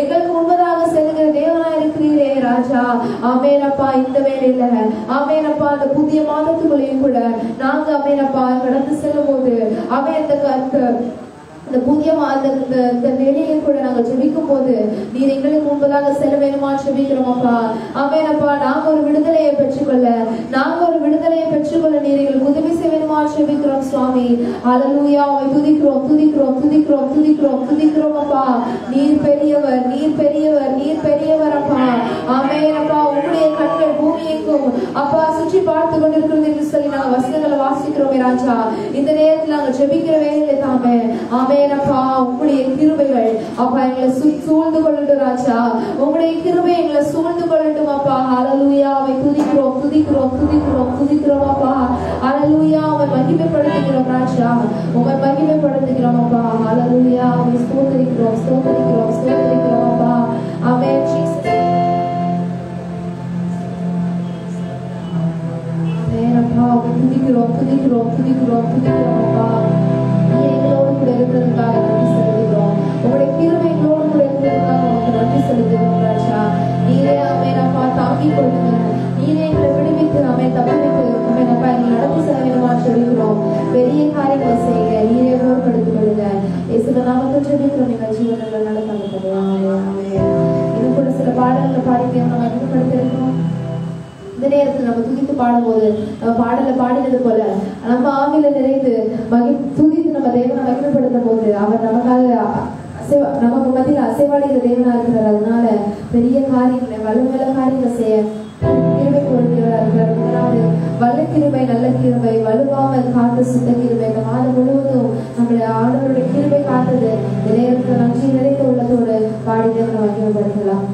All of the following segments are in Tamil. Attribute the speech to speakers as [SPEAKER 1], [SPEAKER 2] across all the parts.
[SPEAKER 1] எங்களுக்கு முன்பதாக செல்கிற தேவனா இருக்கிறீரே ராஜா அமேனப்பா இந்த வேலையில அமேனப்பா அந்த புதிய மாதத்துக்குள்ளேயும் கூட நாங்க அமேனப்பா கடந்து செல்லும் போது அமே அந்த இந்த புதிய இந்த வேலையிலையும் கூட நாங்கள் ஜெபிக்கும் போது நீர் எங்களுக்கு முன்பதாக செல்ல வேணுமா ஜெபிக்கிறோமாப்பா அவேனப்பா நாங்க ஒரு விடுதலையை பெற்றுக்கொள்ள நாங்க ஒரு விடுதலையை பெற்றுக்கொள்ள நீர் எங்களுக்கு உதவி செய்ய வேணுமா ஜெபிக்கிறோம் சுவாமி அலலூயா உமை துதிக்கிறோம் துதிக்கிறோம் துதிக்கிறோம் துதிக்கிறோம் துதிக்கிறோம் அப்பா நீர் பெரியவர் நீர் பெரியவர் நீர் பெரியவர் அப்பா அவேனப்பா உங்களுடைய கண்கள் பூமியெங்கும் அப்பா சுற்றி பார்த்து கொண்டிருக்கிறது என்று சொல்லி நாங்கள் வசனங்களை வாசிக்கிறோமே ராஜா இந்த நேரத்தில் நாங்கள் ஜெபிக்கிற வேலையில தாமே ஆமே ஆண்டவரேனப்பா உங்களுடைய கிருபைகள் அப்பா எங்களை சூழ்ந்து கொள்ளட்டும் ராஜா உங்களுடைய கிருபை எங்களை சூழ்ந்து கொள்ளட்டும் அப்பா அலலூயா அவை துதிக்கிறோம் துதிக்கிறோம் துதிக்கிறோம் துதிக்கிறோம் அப்பா அலலூயா அவை மகிமைப்படுத்துகிறோம் ராஜா உங்களை மகிமைப்படுத்துகிறோம் அப்பா அலலூயா அவை ஸ்தோத்தரிக்கிறோம் ஸ்தோத்தரிக்கிறோம் ஸ்தோத்தரிக்கிறோம் அப்பா அவை துதிக்கிறோம் துதிக்கிறோம் துதிக்கிறோம் துதிக்கிறோம் கொடுத்திருந்தால் நன்றி செலுத்துகிறோம் உங்களுடைய கிருமைகளோடு கூட இருந்திருந்தால் இது கூட சில பாடல்களை பாடி நம்ம அதிகப்படுத்திருக்கோம் இந்த நம்ம துதித்து பாடும்போது நம்ம பாடலை பாடினது போல நம்ம ஆவில நிறைந்து மகி துதி நம்ம தேவனை மகிமைப்படுத்தும் போது அவர் நமக்காக அசைவ நமக்கு மத்தியில் அசைவாடிகிற தேவனா இருக்கிறார் அதனால பெரிய காரியங்களை வலுமல காரியங்களை செய்ய கிருமை கொடுக்கிறா இருக்கிறார் முதலாவது வல்ல கிருமை நல்ல கிருமை வலுவாமல் காத்து சுத்த கிருமை இந்த மாதம் முழுவதும் நம்மளுடைய ஆண்டவருடைய கிருமை காத்தது நிறைய நன்றி நிறைந்த உள்ளத்தோடு பாடி தேவனை மகிமைப்படுத்தலாம்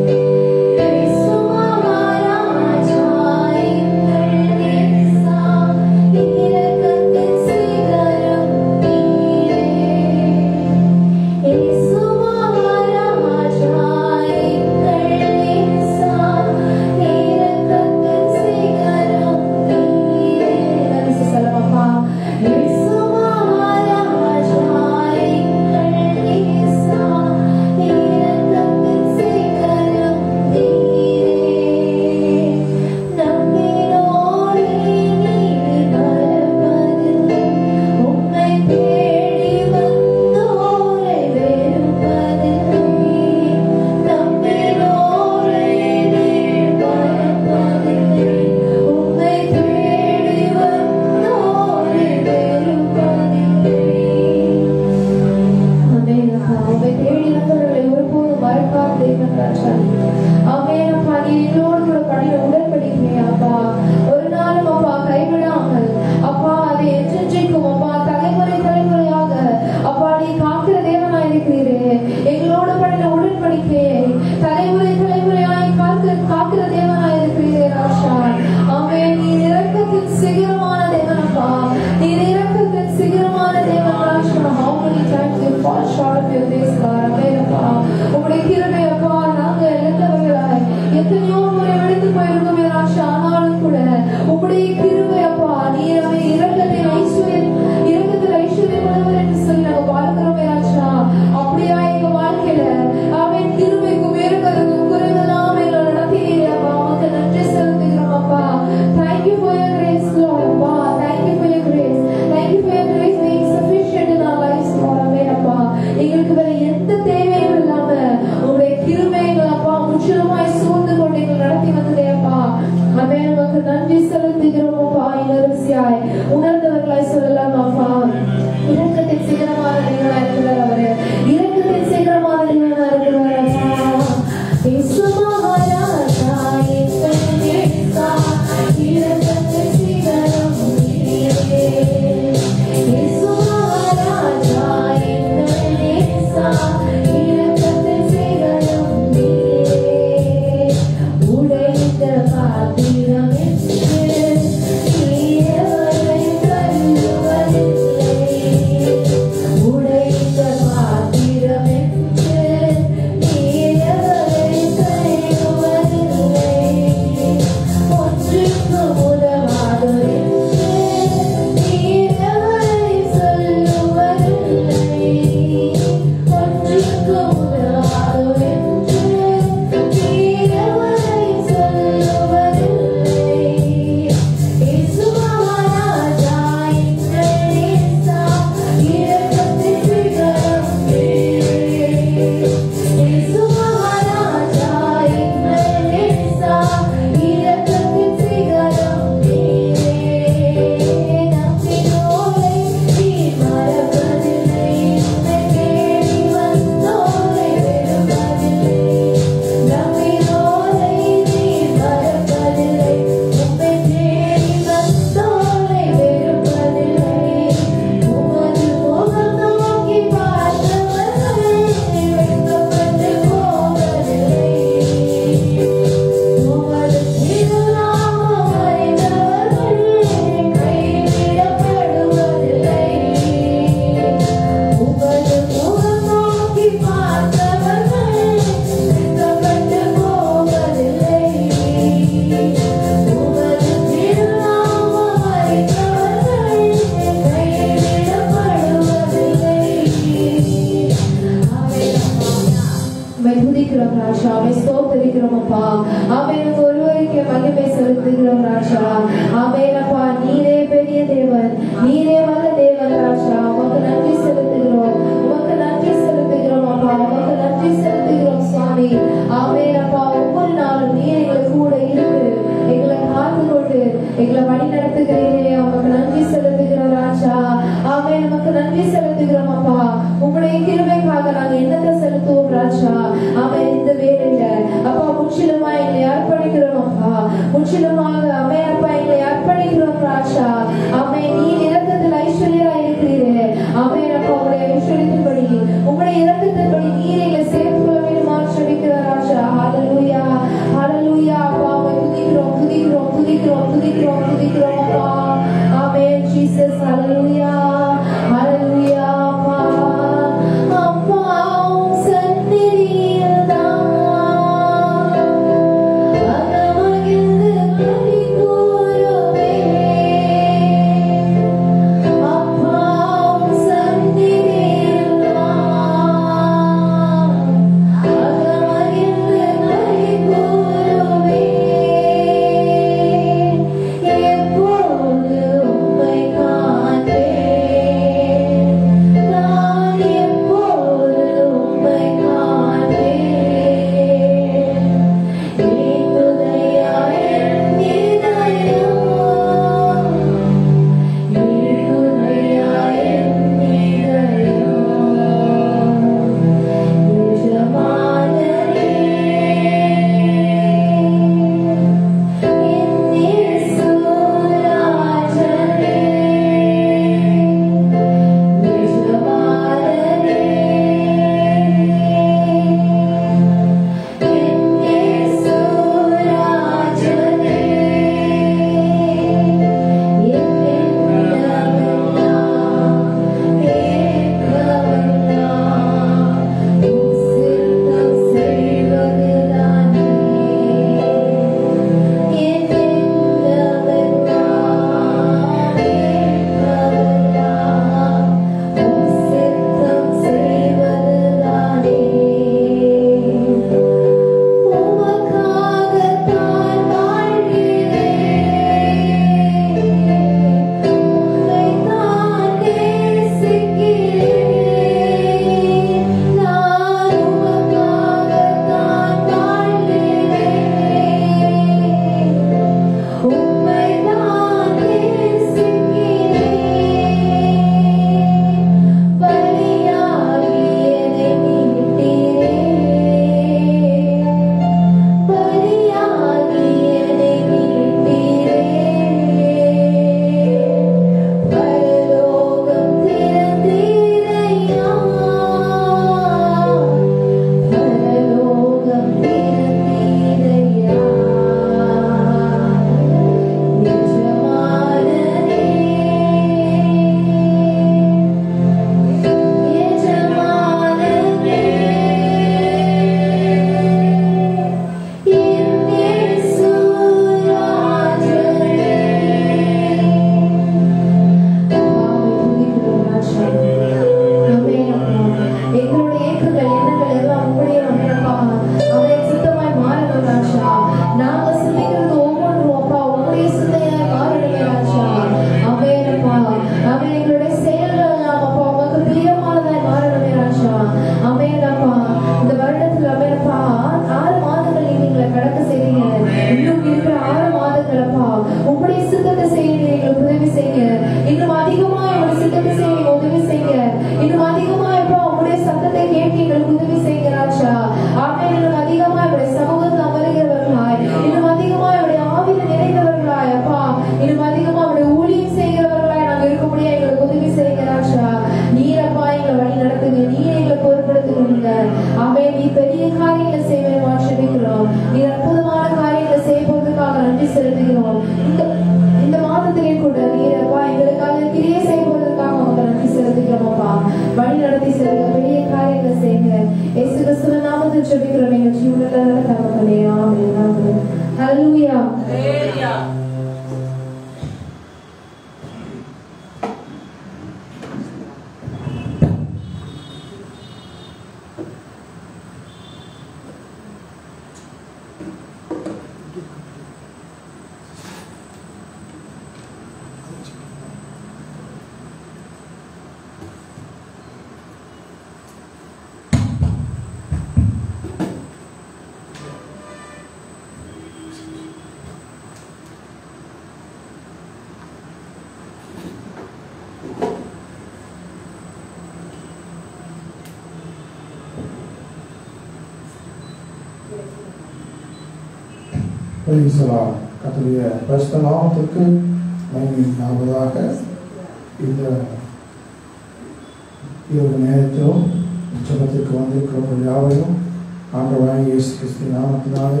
[SPEAKER 2] இயேசு கிறிஸ்து நாமத்தினாலே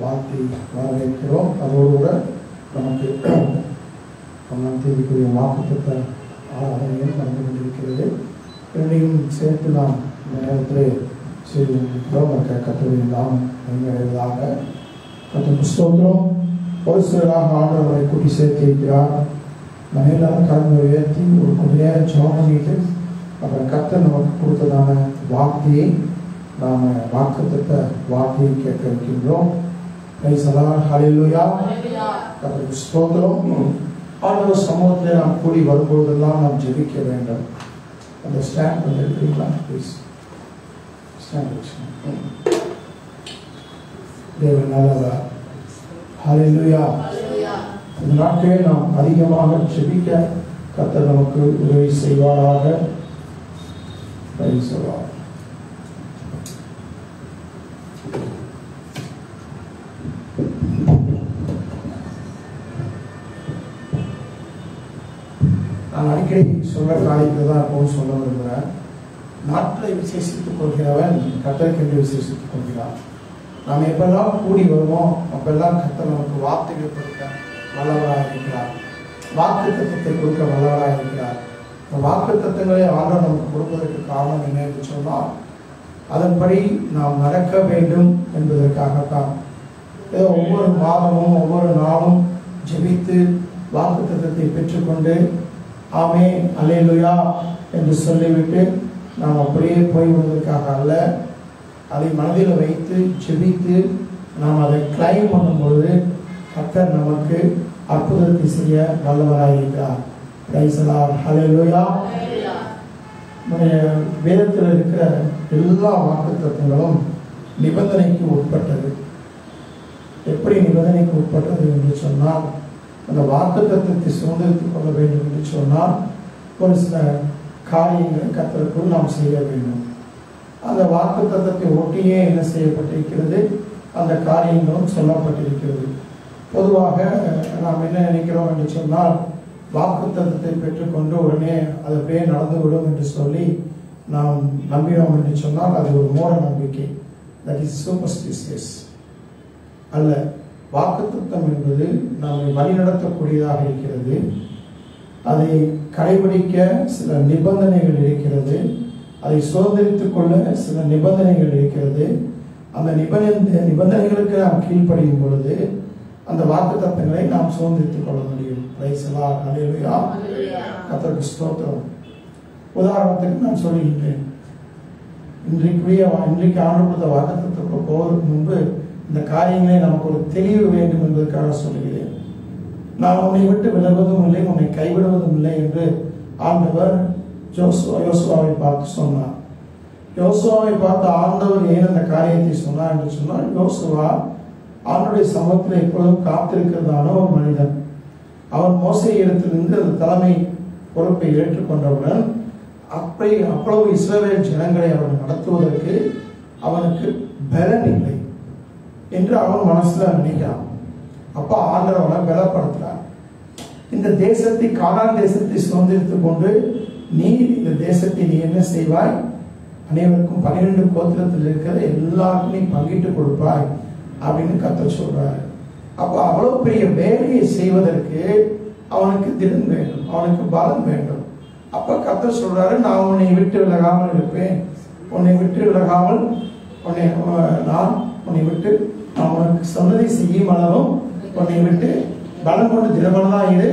[SPEAKER 2] வாழ்த்தி வரவேற்கிறோம் அதோடு கூட நமக்கு ஒன்றாம் தேதிக்குரிய வாக்குத்த ஆராதனையும் நடந்து கொண்டிருக்கிறது இரண்டையும் சேர்த்து நாம் இந்த நேரத்தில் செய்திருக்கிறோம் மற்ற கத்தோலின் நாம் எங்களுதாக கத்தோலிக்கு ஸ்தோத்திரம் ஒரு சிலராக ஆண்டவரை கூட்டி சேர்த்திருக்கிறார் நம்ம எல்லாரும் கலந்து உயர்த்தி ஒரு குதிரையாக ஜோகம் செய்து அப்புறம் கத்தர் நமக்கு கொடுத்ததான வார்த்தையை நாம் வாக்குத்திட்ட வார்த்தையை கேட்க வைக்கின்றோம் ஸ்தோத்திரம் ஆண்டவர் சமூகத்தில் நாம் கூடி வரும்போதெல்லாம் நாம் ஜெபிக்க வேண்டும் அந்த ஸ்டாண்ட் வந்து எடுத்துக்கலாம் ப்ளீஸ் ஸ்டாண்ட் தேவன் நல்லதா ஹலிலுயா இந்த நாட்களே நாம் அதிகமாக ஜெபிக்க கத்த நமக்கு உதவி செய்வாராக பரிசுவார் நான் அடிக்கடி சொல்ல காலத்தில் தான் போய் சொல்ல விரும்புகிறேன் நாட்டில் விசேஷித்துக் கொள்கிறவன் கத்தருக்கென்று விசேஷித்துக் கொள்கிறான் நாம் எப்பெல்லாம் கூடி வருவோம் அப்பெல்லாம் கத்த நமக்கு வார்த்தைகள் கொடுக்க வல்லவராக இருக்கிறார் வாக்கு தத்துவத்தை கொடுக்க வல்லவராக இருக்கிறார் இந்த வாக்கு தத்துவங்களை ஆண்டு நமக்கு கொடுப்பதற்கு காரணம் என்ன என்று சொன்னால் அதன்படி நாம் நடக்க வேண்டும் என்பதற்காகத்தான் ஏதோ ஒவ்வொரு மாதமும் ஒவ்வொரு நாளும் ஜெபித்து வாக்கு தத்துவத்தை பெற்றுக்கொண்டு ஆமே அலையலுயா என்று சொல்லிவிட்டு நாம் அப்படியே போய்விடுவதற்காக அல்ல அதை மனதில் வைத்து செபித்து நாம் அதை கிளைம் பண்ணும்பொழுது கத்தர் நமக்கு அற்புதத்தை செய்ய நல்லவராயிருக்கிறார் கைசலாம் ஹலையலுயா வேதத்தில் இருக்கிற எல்லா வாக்கு தத்துவங்களும் நிபந்தனைக்கு உட்பட்டது எப்படி நிபந்தனைக்கு உட்பட்டது என்று சொன்னால் அந்த வாக்கு தத்துவத்தை சுதந்திரத்துக் கொள்ள வேண்டும் என்று சொன்னால் ஒரு சில காரியங்களை கத்தலுக்குள் நாம் செய்ய வேண்டும் அந்த வாக்கு தத்துவத்தை ஒட்டியே என்ன செய்யப்பட்டிருக்கிறது அந்த காரியங்களும் சொல்லப்பட்டிருக்கிறது பொதுவாக நாம் என்ன நினைக்கிறோம் என்று சொன்னால் வாக்கு தத்துவத்தை பெற்றுக்கொண்டு உடனே அது அப்படியே நடந்துவிடும் என்று சொல்லி நாம் நம்பினோம் என்று சொன்னால் அது ஒரு மூட நம்பிக்கை தட் இஸ் சூப்பர்ஸ்டிஷியஸ் அல்ல திட்டம் என்பது நம்மை வழிநடத்தக்கூடியதாக இருக்கிறது அதை கடைபிடிக்க சில நிபந்தனைகள் இருக்கிறது அதை சுதந்திரித்துக் கொள்ள சில நிபந்தனைகள் இருக்கிறது அந்த நிபந்தனை நிபந்தனைகளுக்கு நாம் கீழ்ப்படியும் பொழுது அந்த வாக்கு தத்தங்களை நாம் சுதந்திரித்துக் கொள்ள முடியும் பிரைசலா அலையா கத்தருக்கு ஸ்தோத்திரம் உதாரணத்துக்கு நான் சொல்லுகின்றேன் இன்றைக்குரிய இன்றைக்கு ஆண்டு கொடுத்த வாக்கு தத்துக்கு போவதற்கு முன்பு இந்த காரியங்களை நமக்கு ஒரு தெளிவு வேண்டும் என்பதற்காக சொல்லுகிறேன் நான் உன்னை விட்டு விலகுவதும் இல்லை உன்னை கைவிடுவதும் இல்லை என்று ஆண்டவர் ஜோசுவா யோசுவாவை பார்த்து சொன்னார் யோசுவாவை பார்த்து ஆண்டவர் ஏன் அந்த காரியத்தை சொன்னார் என்று சொன்னால் யோசுவா அவனுடைய சமூகத்தில் எப்பொழுதும் காத்திருக்கிறதான ஒரு மனிதன் அவன் மோசடி இடத்திலிருந்து அந்த தலைமை பொறுப்பை ஏற்றுக்கொண்டவுடன் அப்படி அவ்வளவு இஸ்ரவேல் ஜனங்களை அவன் நடத்துவதற்கு அவனுக்கு பலன் இல்லை என்று அவன் மனசுல நினைக்கிறான் அப்பா ஆண்டவனை பலப்படுத்துறான் இந்த தேசத்தை காணா தேசத்தை சுதந்திரத்து கொண்டு நீ இந்த தேசத்தை நீ என்ன செய்வாய் அனைவருக்கும் பன்னிரெண்டு கோத்திரத்தில் இருக்கிற எல்லாருக்கும் நீ பங்கிட்டு கொடுப்பாய் அப்படின்னு கத்த சொல்றாரு அப்போ அவ்வளவு பெரிய வேலையை செய்வதற்கு அவனுக்கு திறன் வேண்டும் அவனுக்கு பலம் வேண்டும் அப்ப கத்த சொல்றாரு நான் உன்னை விட்டு விலகாமல் இருப்பேன் உன்னை விட்டு விலகாமல் உன்னை நான் உன்னை விட்டு நான் உனக்கு சொன்னதை செய்யும் அளவும் உன்னை விட்டு பலம் கொண்டு திடமனதாக இரு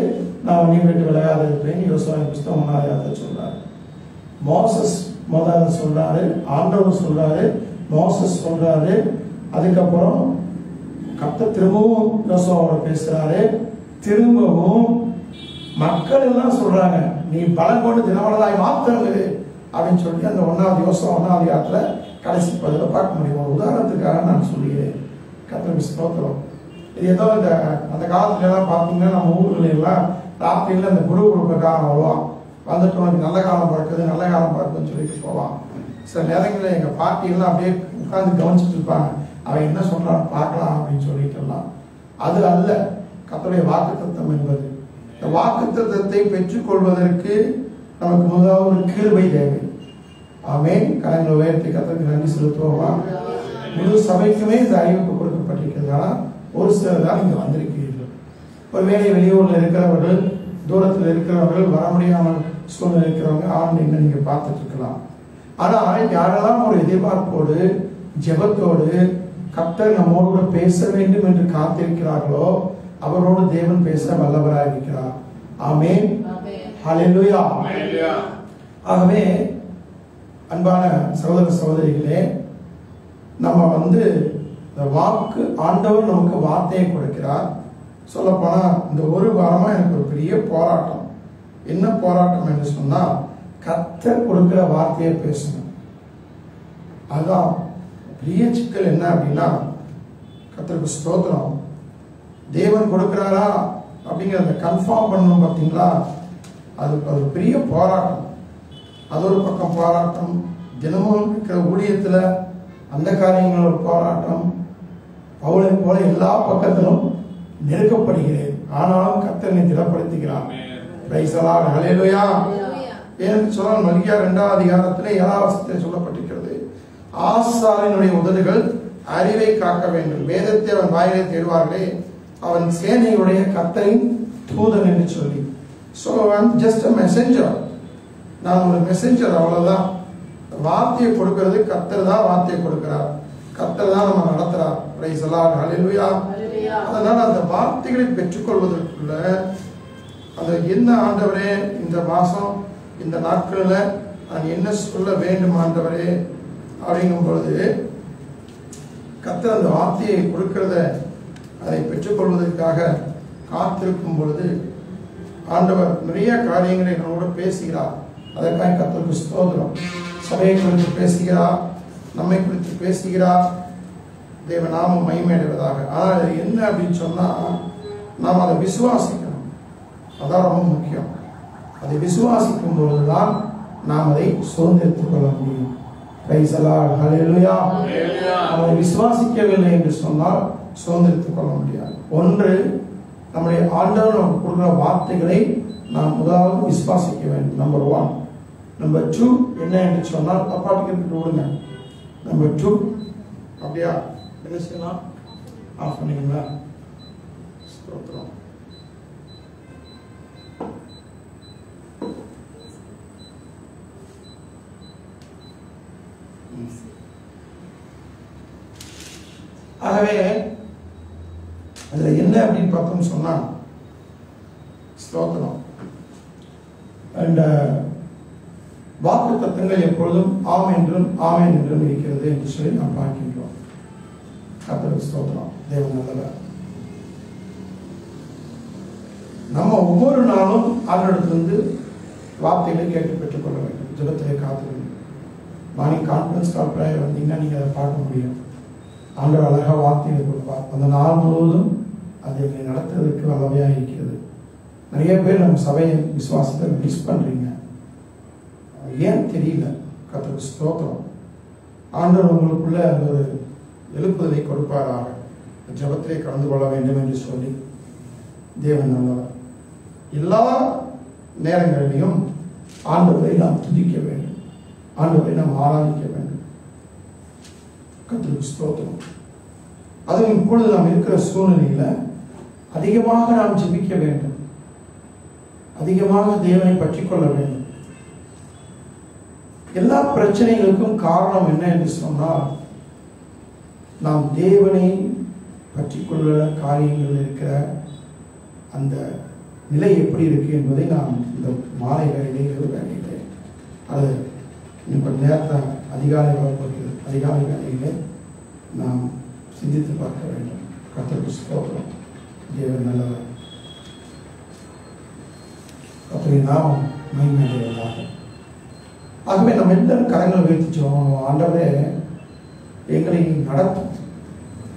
[SPEAKER 2] நான் உன்னை விட்டு விளையாத இருப்பேன் யோசனை புஸ்தகம் ஒன்றாவது சொல்றாரு மோசஸ் முதல்ல சொல்றாரு ஆண்டவர் சொல்றாரு மோசஸ் சொல்றாரு அதுக்கப்புறம் கத்த திரும்பவும் யோசனை பேசுறாரு திரும்பவும் மக்கள் எல்லாம் சொல்றாங்க நீ பலம் கொண்டு தினமலதாய் மாத்திரம் அப்படின்னு சொல்லி அந்த ஒன்னாவது யோசனை ஒன்னாவது ஆத்துல கடைசி பதில் பார்க்க முடியும் ஒரு உதாரணத்துக்காக நான் சொல்லுகிறேன் கத்திரி ஸ்தோத்திரம் இது ஏதோ இந்த அந்த காலத்துல எல்லாம் பார்த்தீங்கன்னா நம்ம ஊர்ல எல்லாம் ராத்திரியில் அந்த குரு குடும்ப காலம் வருவோம் வந்துட்டு உனக்கு நல்ல காலம் பார்க்குது நல்ல காலம் பிறக்குதுன்னு சொல்லிட்டு போவோம் சில நேரங்களில் எங்கள் பாட்டியெல்லாம் அப்படியே உட்காந்து கவனிச்சுட்டு இருப்பாங்க அவன் என்ன சொல்றான் பார்க்கலாம் அப்படின்னு சொல்லிட்டு எல்லாம் அது அல்ல கத்தருடைய வாக்கு தத்துவம் என்பது இந்த வாக்கு தத்துவத்தை பெற்றுக்கொள்வதற்கு நமக்கு முதலாவது ஒரு கிருபை தேவை ஆமேன் கரங்களை உயர்த்தி கத்தருக்கு நன்றி செலுத்துவோமா முழு சபைக்குமே இந்த அறிவிப்பு கொடுக்கப்பட்டிருக்கிறதுனால ஒரு சிலர் தான் இங்கே வந்திருக்கிறீர்கள் ஒருவேளை வெளியூரில் இருக்கிறவர்கள் தூரத்தில் இருக்கிறவர்கள் வர முடியாமல் சூழ்நிலை இருக்கிறவங்க ஆன்லைனில் நீங்கள் பார்த்துட்டு இருக்கலாம் ஆனால் யாரெல்லாம் ஒரு எதிர்பார்ப்போடு ஜெபத்தோடு கத்தர் நம்மோடு பேச வேண்டும் என்று காத்திருக்கிறார்களோ அவரோடு தேவன் பேச வல்லவராக இருக்கிறார் ஆமேன் ஹலெலுயா ஆகவே அன்பான சகோதர சகோதரிகளே நம்ம வந்து இந்த வாக்கு ஆண்டவர் நமக்கு வார்த்தையை கொடுக்கிறார் சொல்லப்போனால் இந்த ஒரு வாரமாக எனக்கு ஒரு பெரிய போராட்டம் என்ன போராட்டம் என்று சொன்னால் கத்தர் கொடுக்குற வார்த்தையை பேசணும் அதுதான் பெரிய சிக்கல் என்ன அப்படின்னா கத்தருக்கு ஸ்தோத்திரம் தேவன் கொடுக்குறாரா அப்படிங்கிறத கன்ஃபார்ம் பண்ணணும் பார்த்தீங்களா அது அது பெரிய போராட்டம் அது ஒரு பக்கம் போராட்டம் தினமும் இருக்கிற ஊழியத்தில் அந்த காரியங்கள் ஒரு போராட்டம் அவளை போல எல்லா பக்கத்திலும் நெருக்கப்படுகிறேன் ஆனாலும் கத்தனை திடப்படுத்துகிறான் பிரைசலார் சொன்னால் மல்கியா ரெண்டாம் அதிகாரத்தில் ஏழாவசத்தில் சொல்லப்பட்டிருக்கிறது ஆசாரினுடைய உதடுகள் அறிவை காக்க வேண்டும் வேதத்தை அவன் வாயிலை தேடுவார்களே அவன் சேனையுடைய கத்தரின் தூதன் என்று சொல்லி ஸோ ஜஸ்ட் அ மெசஞ்சர் நான் ஒரு மெசஞ்சர் அவ்வளவுதான் வார்த்தையை கொடுக்கறது கத்தர் தான் வார்த்தையை கொடுக்கிறார் கத்தர் தான் நம்ம நடத்துறா பிரைஸ் எல்லாம் அழிலுயா அதனால் அந்த வார்த்தைகளை பெற்றுக்கொள்வதற்குள்ள அந்த என்ன ஆண்டவரே இந்த மாசம் இந்த நாட்களில் நான் என்ன சொல்ல வேண்டும் ஆண்டவரே அப்படிங்கும் பொழுது கத்தர் அந்த வார்த்தையை கொடுக்கிறத அதை பெற்றுக்கொள்வதற்காக காத்திருக்கும் பொழுது ஆண்டவர் நிறைய காரியங்களை நம்மளோட பேசுகிறார் அதற்காக கத்தருக்கு ஸ்தோதிரம் சபையை குறித்து பேசுகிறார் நம்மை குறித்து பேசுகிறார் தேவ நாம மயமேடுவதாக ஆனால் அது என்ன அப்படின்னு சொன்னால் நாம் அதை விசுவாசிக்கணும் அதான் ரொம்ப முக்கியம் அதை விசுவாசிக்கும் பொழுதுதான் நாம் அதை சுதந்திரித்துக் கொள்ள முடியும் அதை விசுவாசிக்கவில்லை என்று சொன்னால் சுதந்திரித்துக் கொள்ள முடியாது ஒன்று நம்முடைய ஆண்டவர் நமக்கு கொடுக்குற வார்த்தைகளை நாம் முதலாவது விசுவாசிக்க வேண்டும் நம்பர் ஒன் நம்பர் டூ என்ன என்று சொன்னால் அப்பாட்டுக்கு விடுங்க நம்பர் டூ அப்படியா என்ன செய்யலாம் ஆஃப் பண்ணிக்கலாம் ஸ்தோத்திரம் ஆகவே அதில் என்ன அப்படின்னு பார்த்தோம்னு சொன்னால் ஸ்தோத்திரம் அண்ட் வாக்கு தத்துவங்கள் எப்பொழுதும் ஆம் என்றும் ஆமேன் என்றும் இருக்கிறது என்று சொல்லி நாம் பார்க்கின்றோம் தேவன் நம்ம ஒவ்வொரு நாளும் அவரிடத்திலிருந்து வார்த்தைகளை கேட்டு பெற்றுக்கொள்ள வேண்டும் ஜபத்திலே காத்து மாணி கான்பரன்ஸ் கால் ப்ரேயர் வந்தீங்கன்னா நீங்க அதை பார்க்க முடியும் ஆண்டவர் அழகாக வார்த்தைகளை கொடுப்பார் அந்த நாள் முழுவதும் அதை எங்களை நடத்துவதற்கு வல்லவையாக இருக்கிறது நிறைய பேர் நம்ம சபையை விசுவாசத்தை மிஸ் பண்ணுறீங்க அது ஏன் தெரியல கத்துக்கு ஸ்தோத்திரம் ஆண்டவர் உங்களுக்குள்ள அந்த ஒரு எழுப்புதலை கொடுப்பாராக ஜபத்திலே கலந்து கொள்ள வேண்டும் என்று சொல்லி தேவன் நல்லவர் எல்லா நேரங்களிலையும் ஆண்டவரை நாம் துதிக்க வேண்டும் ஆண்டவரை நாம் ஆராதிக்க வேண்டும் கத்திரிக்கு ஸ்தோத்திரம் அதுவும் இப்பொழுது நாம் இருக்கிற சூழ்நிலையில் அதிகமாக நாம் ஜபிக்க வேண்டும் அதிகமாக தேவனை பற்றி கொள்ள வேண்டும் எல்லா பிரச்சனைகளுக்கும் காரணம் என்ன என்று சொன்னால் நாம் தேவனை பற்றி கொள்ள காரியங்கள் இருக்கிற அந்த நிலை எப்படி இருக்குது என்பதை நாம் இந்த மாலை வேலையிலே இரவு வேலையிலே அது இன்னும் நேரத்தை அதிகாலை வரப்படுகிறது அதிகாலை வேலையிலே நாம் சிந்தித்து பார்க்க வேண்டும் கத்தருக்கு ஸ்தோத்திரம் தேவன் நல்லவர் அப்படி நாம் மைமையாக ஆகவே நம்ம எந்த கரங்களை உயர்த்திச்சோம் ஆண்டவரே எங்களை நடத்தும்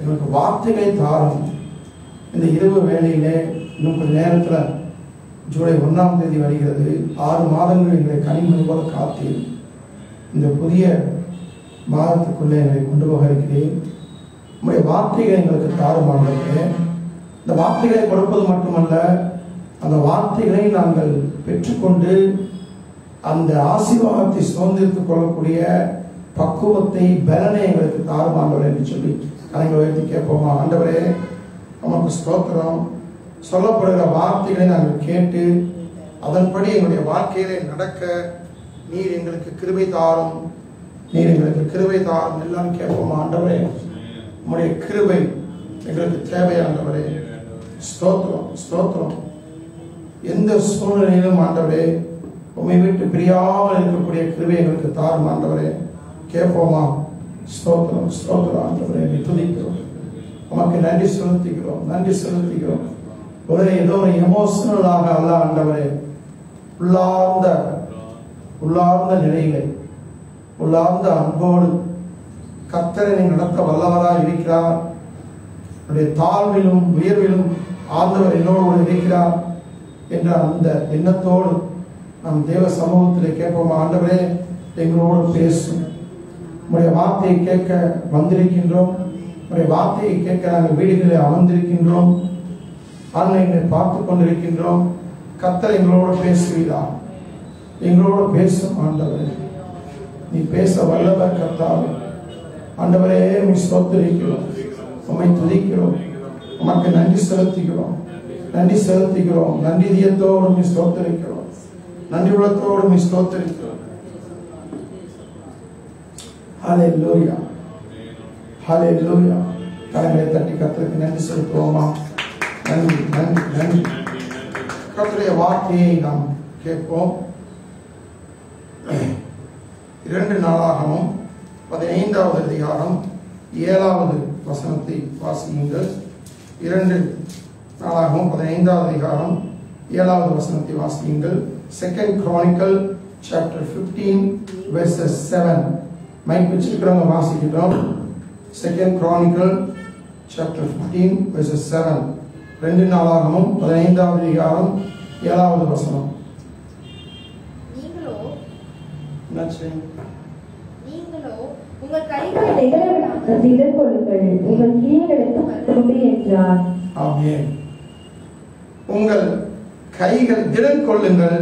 [SPEAKER 2] எங்களுக்கு வார்த்தைகளை தாரும் இந்த இரவு வேலையிலே இன்னும் கொஞ்ச நேரத்தில் ஜூலை ஒன்றாம் தேதி வருகிறது ஆறு மாதங்கள் எங்களை கனிமணி போல காத்து இந்த புதிய மாதத்துக்குள்ளே எங்களை கொண்டு போக இருக்கிறேன் உங்களுடைய வார்த்தைகளை எங்களுக்கு தாருமாண்டே இந்த வார்த்தைகளை கொடுப்பது மட்டுமல்ல அந்த வார்த்தைகளை நாங்கள் பெற்றுக்கொண்டு அந்த ஆசீர்வாதத்தை சுதந்திரத்துக் கொள்ளக்கூடிய பக்குவத்தை பலனை எங்களுக்கு தாருமாண்டவர் என்று சொல்லி கலைஞர் உயர்த்தி கேட்போமா ஆண்டவரே நமக்கு ஸ்தோத்திரம் சொல்லப்படுகிற வார்த்தைகளை நாங்கள் கேட்டு அதன்படி எங்களுடைய வாழ்க்கையிலே நடக்க நீர் எங்களுக்கு கிருபை தாரும் நீர் எங்களுக்கு கிருபை தாரும் எல்லாம் கேட்போம் ஆண்டவரே உங்களுடைய கிருபை எங்களுக்கு தேவையாண்டவரே ஸ்தோத்திரம் ஸ்தோத்திரம் எந்த சூழ்நிலையிலும் ஆண்டவரே உண்மை விட்டு பிரியாமல் இருக்கக்கூடிய கிருவை எங்களுக்கு தாரும் ஆண்டவரே கேட்போமா ஸ்தோத்திரம் ஸ்தோத்திரம் ஆண்டவரே துதிக்கிறோம் உமக்கு நன்றி செலுத்திக்கிறோம் நன்றி செலுத்திக்கிறோம் ஒரே ஏதோ ஒரு எமோஷனலாக அல்ல ஆண்டவரே உள்ளார்ந்த உள்ளார்ந்த நிலைகளை உள்ளார்ந்த அன்போடு கத்தரை நடத்த வல்லவராக இருக்கிறார் என்னுடைய தாழ்விலும் உயர்விலும் ஆண்டவர் என்னோடு இருக்கிறார் என்ற அந்த எண்ணத்தோடு நம் தேவ சமூகத்தில் கேட்போம் ஆண்டவரே எங்களோடு பேசும் உடைய வார்த்தையை கேட்க வந்திருக்கின்றோம் உடைய வார்த்தையை கேட்க நாங்கள் வீடுகளில் அமர்ந்திருக்கின்றோம் ஆன்லைனை பார்த்து கொண்டிருக்கின்றோம் கத்தர் எங்களோட பேசுவீதா எங்களோட பேசும் ஆண்டவரே நீ பேச வல்லவர் கத்தாவே ஆண்டவரே நீ சொத்துரிக்கிறோம் உண்மை துதிக்கிறோம் உமக்கு நன்றி செலுத்திக்கிறோம் நன்றி செலுத்திக்கிறோம் நன்றி தியத்தோடு நீ சொத்துரிக்கிறோம் நன்றி உள்ளத்தோடு நீ ஸ்தோத்தரிக்கிறோம் ஹலே லோயா ஹலே தலைமையை தட்டி கத்திற்கு நன்றி செலுத்துவோமா நன்றி நன்றி நன்றி கத்துடைய வார்த்தையை நாம் கேட்போம் இரண்டு நாளாகவும் பதினைந்தாவது அதிகாரம் ஏழாவது வசனத்தை வாசியுங்கள் இரண்டு நாளாகவும் பதினைந்தாவது அதிகாரம் ஏழாவது வசனத்தை வாசியுங்கள் second chronicle chapter fifteen verses seven mic வச்சிருக்கிறவங்க வாசிக்கிட்டோம் second chronicle chapter fifteen verses seven ரெண்டு நாளாகவும் பதினைந்தாவது அதிகாரம் ஏழாவது வசனம் உங்கள் கைகள் திடன் கொள்ளுங்கள்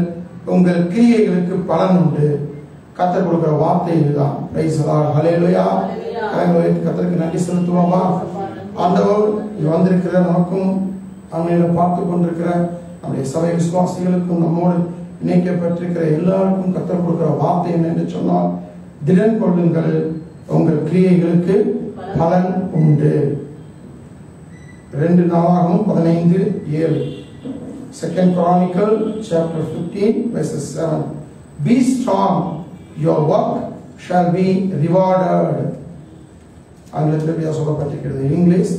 [SPEAKER 2] உங்கள் கிரியைகளுக்கு பலன் உண்டு கத்தர் கொடுக்கிற வார்த்தை இதுதான் பிரைஸ் ஹலேலுயா கத்தருக்கு நன்றி செலுத்துவோமா ஆண்டவர் வந்திருக்கிற நமக்கும் அவங்களை பார்த்து கொண்டிருக்கிற நம்முடைய சபை விசுவாசிகளுக்கும் நம்மோடு இணைக்கப்பட்டிருக்கிற எல்லாருக்கும் கத்தர் கொடுக்கிற வார்த்தை என்று சொன்னால் திடன் கொள்ளுங்கள் உங்கள் கிரியைகளுக்கு பலன் உண்டு ரெண்டு நாளாகவும் பதினைந்து ஏழு Second Chronicle chapter 15 verses 7. Be strong, your work shall be rewarded. ஆங்கிலத்தில் சொல்லப்பட்டிருக்கிறது English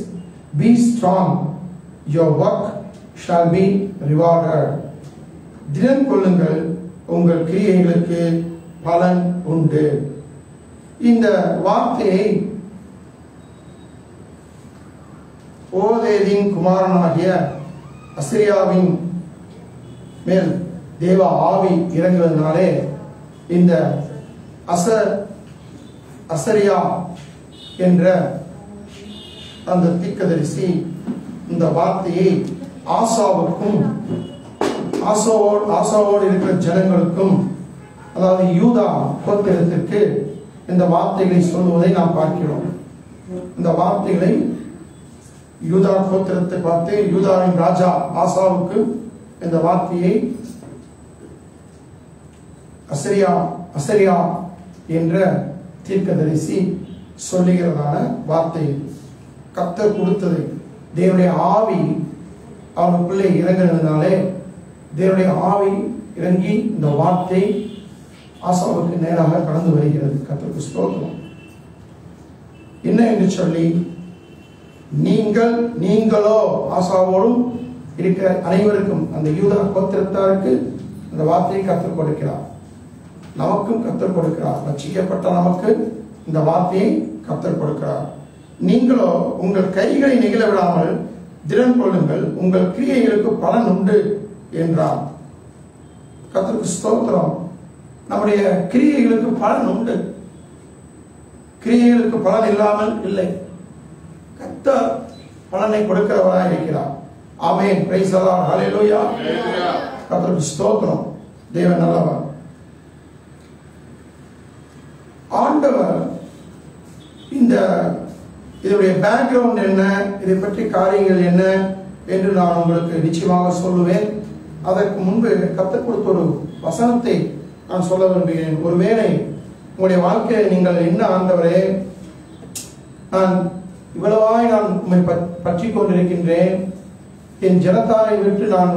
[SPEAKER 2] be strong your work shall be rewarded தினம் கொள்ளுங்கள் உங்கள் கிரியைகளுக்கு பலன் உண்டு இந்த வார்த்தையை ஓதேரின் குமாரனாகிய அசிரியாவின் மேல் தேவ ஆவி இறங்குவதனாலே இந்த அச அசரியா என்ற அந்த திக்கதரிசி இந்த வார்த்தையை ஆசாவுக்கும் ஆசாவோடு ஆசாவோடு இருக்கிற ஜனங்களுக்கும் அதாவது யூதா கோத்திரத்திற்கு இந்த வார்த்தைகளை சொல்லுவதை நாம் பார்க்கிறோம் இந்த வார்த்தைகளை யூதா கோத்திரத்தை பார்த்து யூதாவின் ராஜா ஆசாவுக்கு இந்த வார்த்தையை அசரியா அசரியா என்ற தீர்க்கதரிசி சொல்லுகிறதான வார்த்தை கத்தர் கொடுத்தது தேவனுடைய ஆவி அவனுக்குள்ளே இறங்கினதுனாலே தேவனுடைய ஆவி இறங்கி இந்த வார்த்தை ஆசாவுக்கு நேராக கடந்து வருகிறது கத்தருக்கு ஸ்லோகம் என்ன என்று சொல்லி நீங்கள் நீங்களோ ஆசாவோடும் இருக்கிற அனைவருக்கும் அந்த யூதா கோத்திரத்தாருக்கு அந்த வார்த்தையை கற்றுக் கொடுக்கிறார் நமக்கும் கற்றுக் கொடுக்கிறார் ரச்சிக்கப்பட்ட நமக்கு இந்த வார்த்தையை கற்றுக் கொடுக்கிறார் நீங்களோ உங்கள் கைகளை நிகழ விடாமல் திடம் கொள்ளுங்கள் உங்கள் கிரியைகளுக்கு பலன் உண்டு என்றார் கத்திற்கு ஸ்தோத்திரம் நம்முடைய கிரியைகளுக்கு பலன் உண்டு கிரியைகளுக்கு பலன் இல்லாமல் இல்லை கத்த பலனை கொடுக்கிறவராக இருக்கிறார் ஆமேன் பிரைஸ் அல்லாஹ் ஹalleluya கர்த்தருக்கு ஸ்தோத்திரம் தேவன் நல்லவர் ஆண்டவர் இந்த இதனுடைய பேக்ரவுண்ட் என்ன இதை பற்றி காரியங்கள் என்ன என்று நான் உங்களுக்கு நிச்சயமாக சொல்லுவேன் அதற்கு முன்பு கற்றுக் கொடுத்த ஒரு வசனத்தை நான் சொல்ல விரும்புகிறேன் ஒருவேளை உங்களுடைய வாழ்க்கையில் நீங்கள் என்ன ஆண்டவரே நான் இவ்வளவாய் நான் உண்மை பற்றி கொண்டிருக்கின்றேன் என் ஜனத்தாரை விட்டு நான்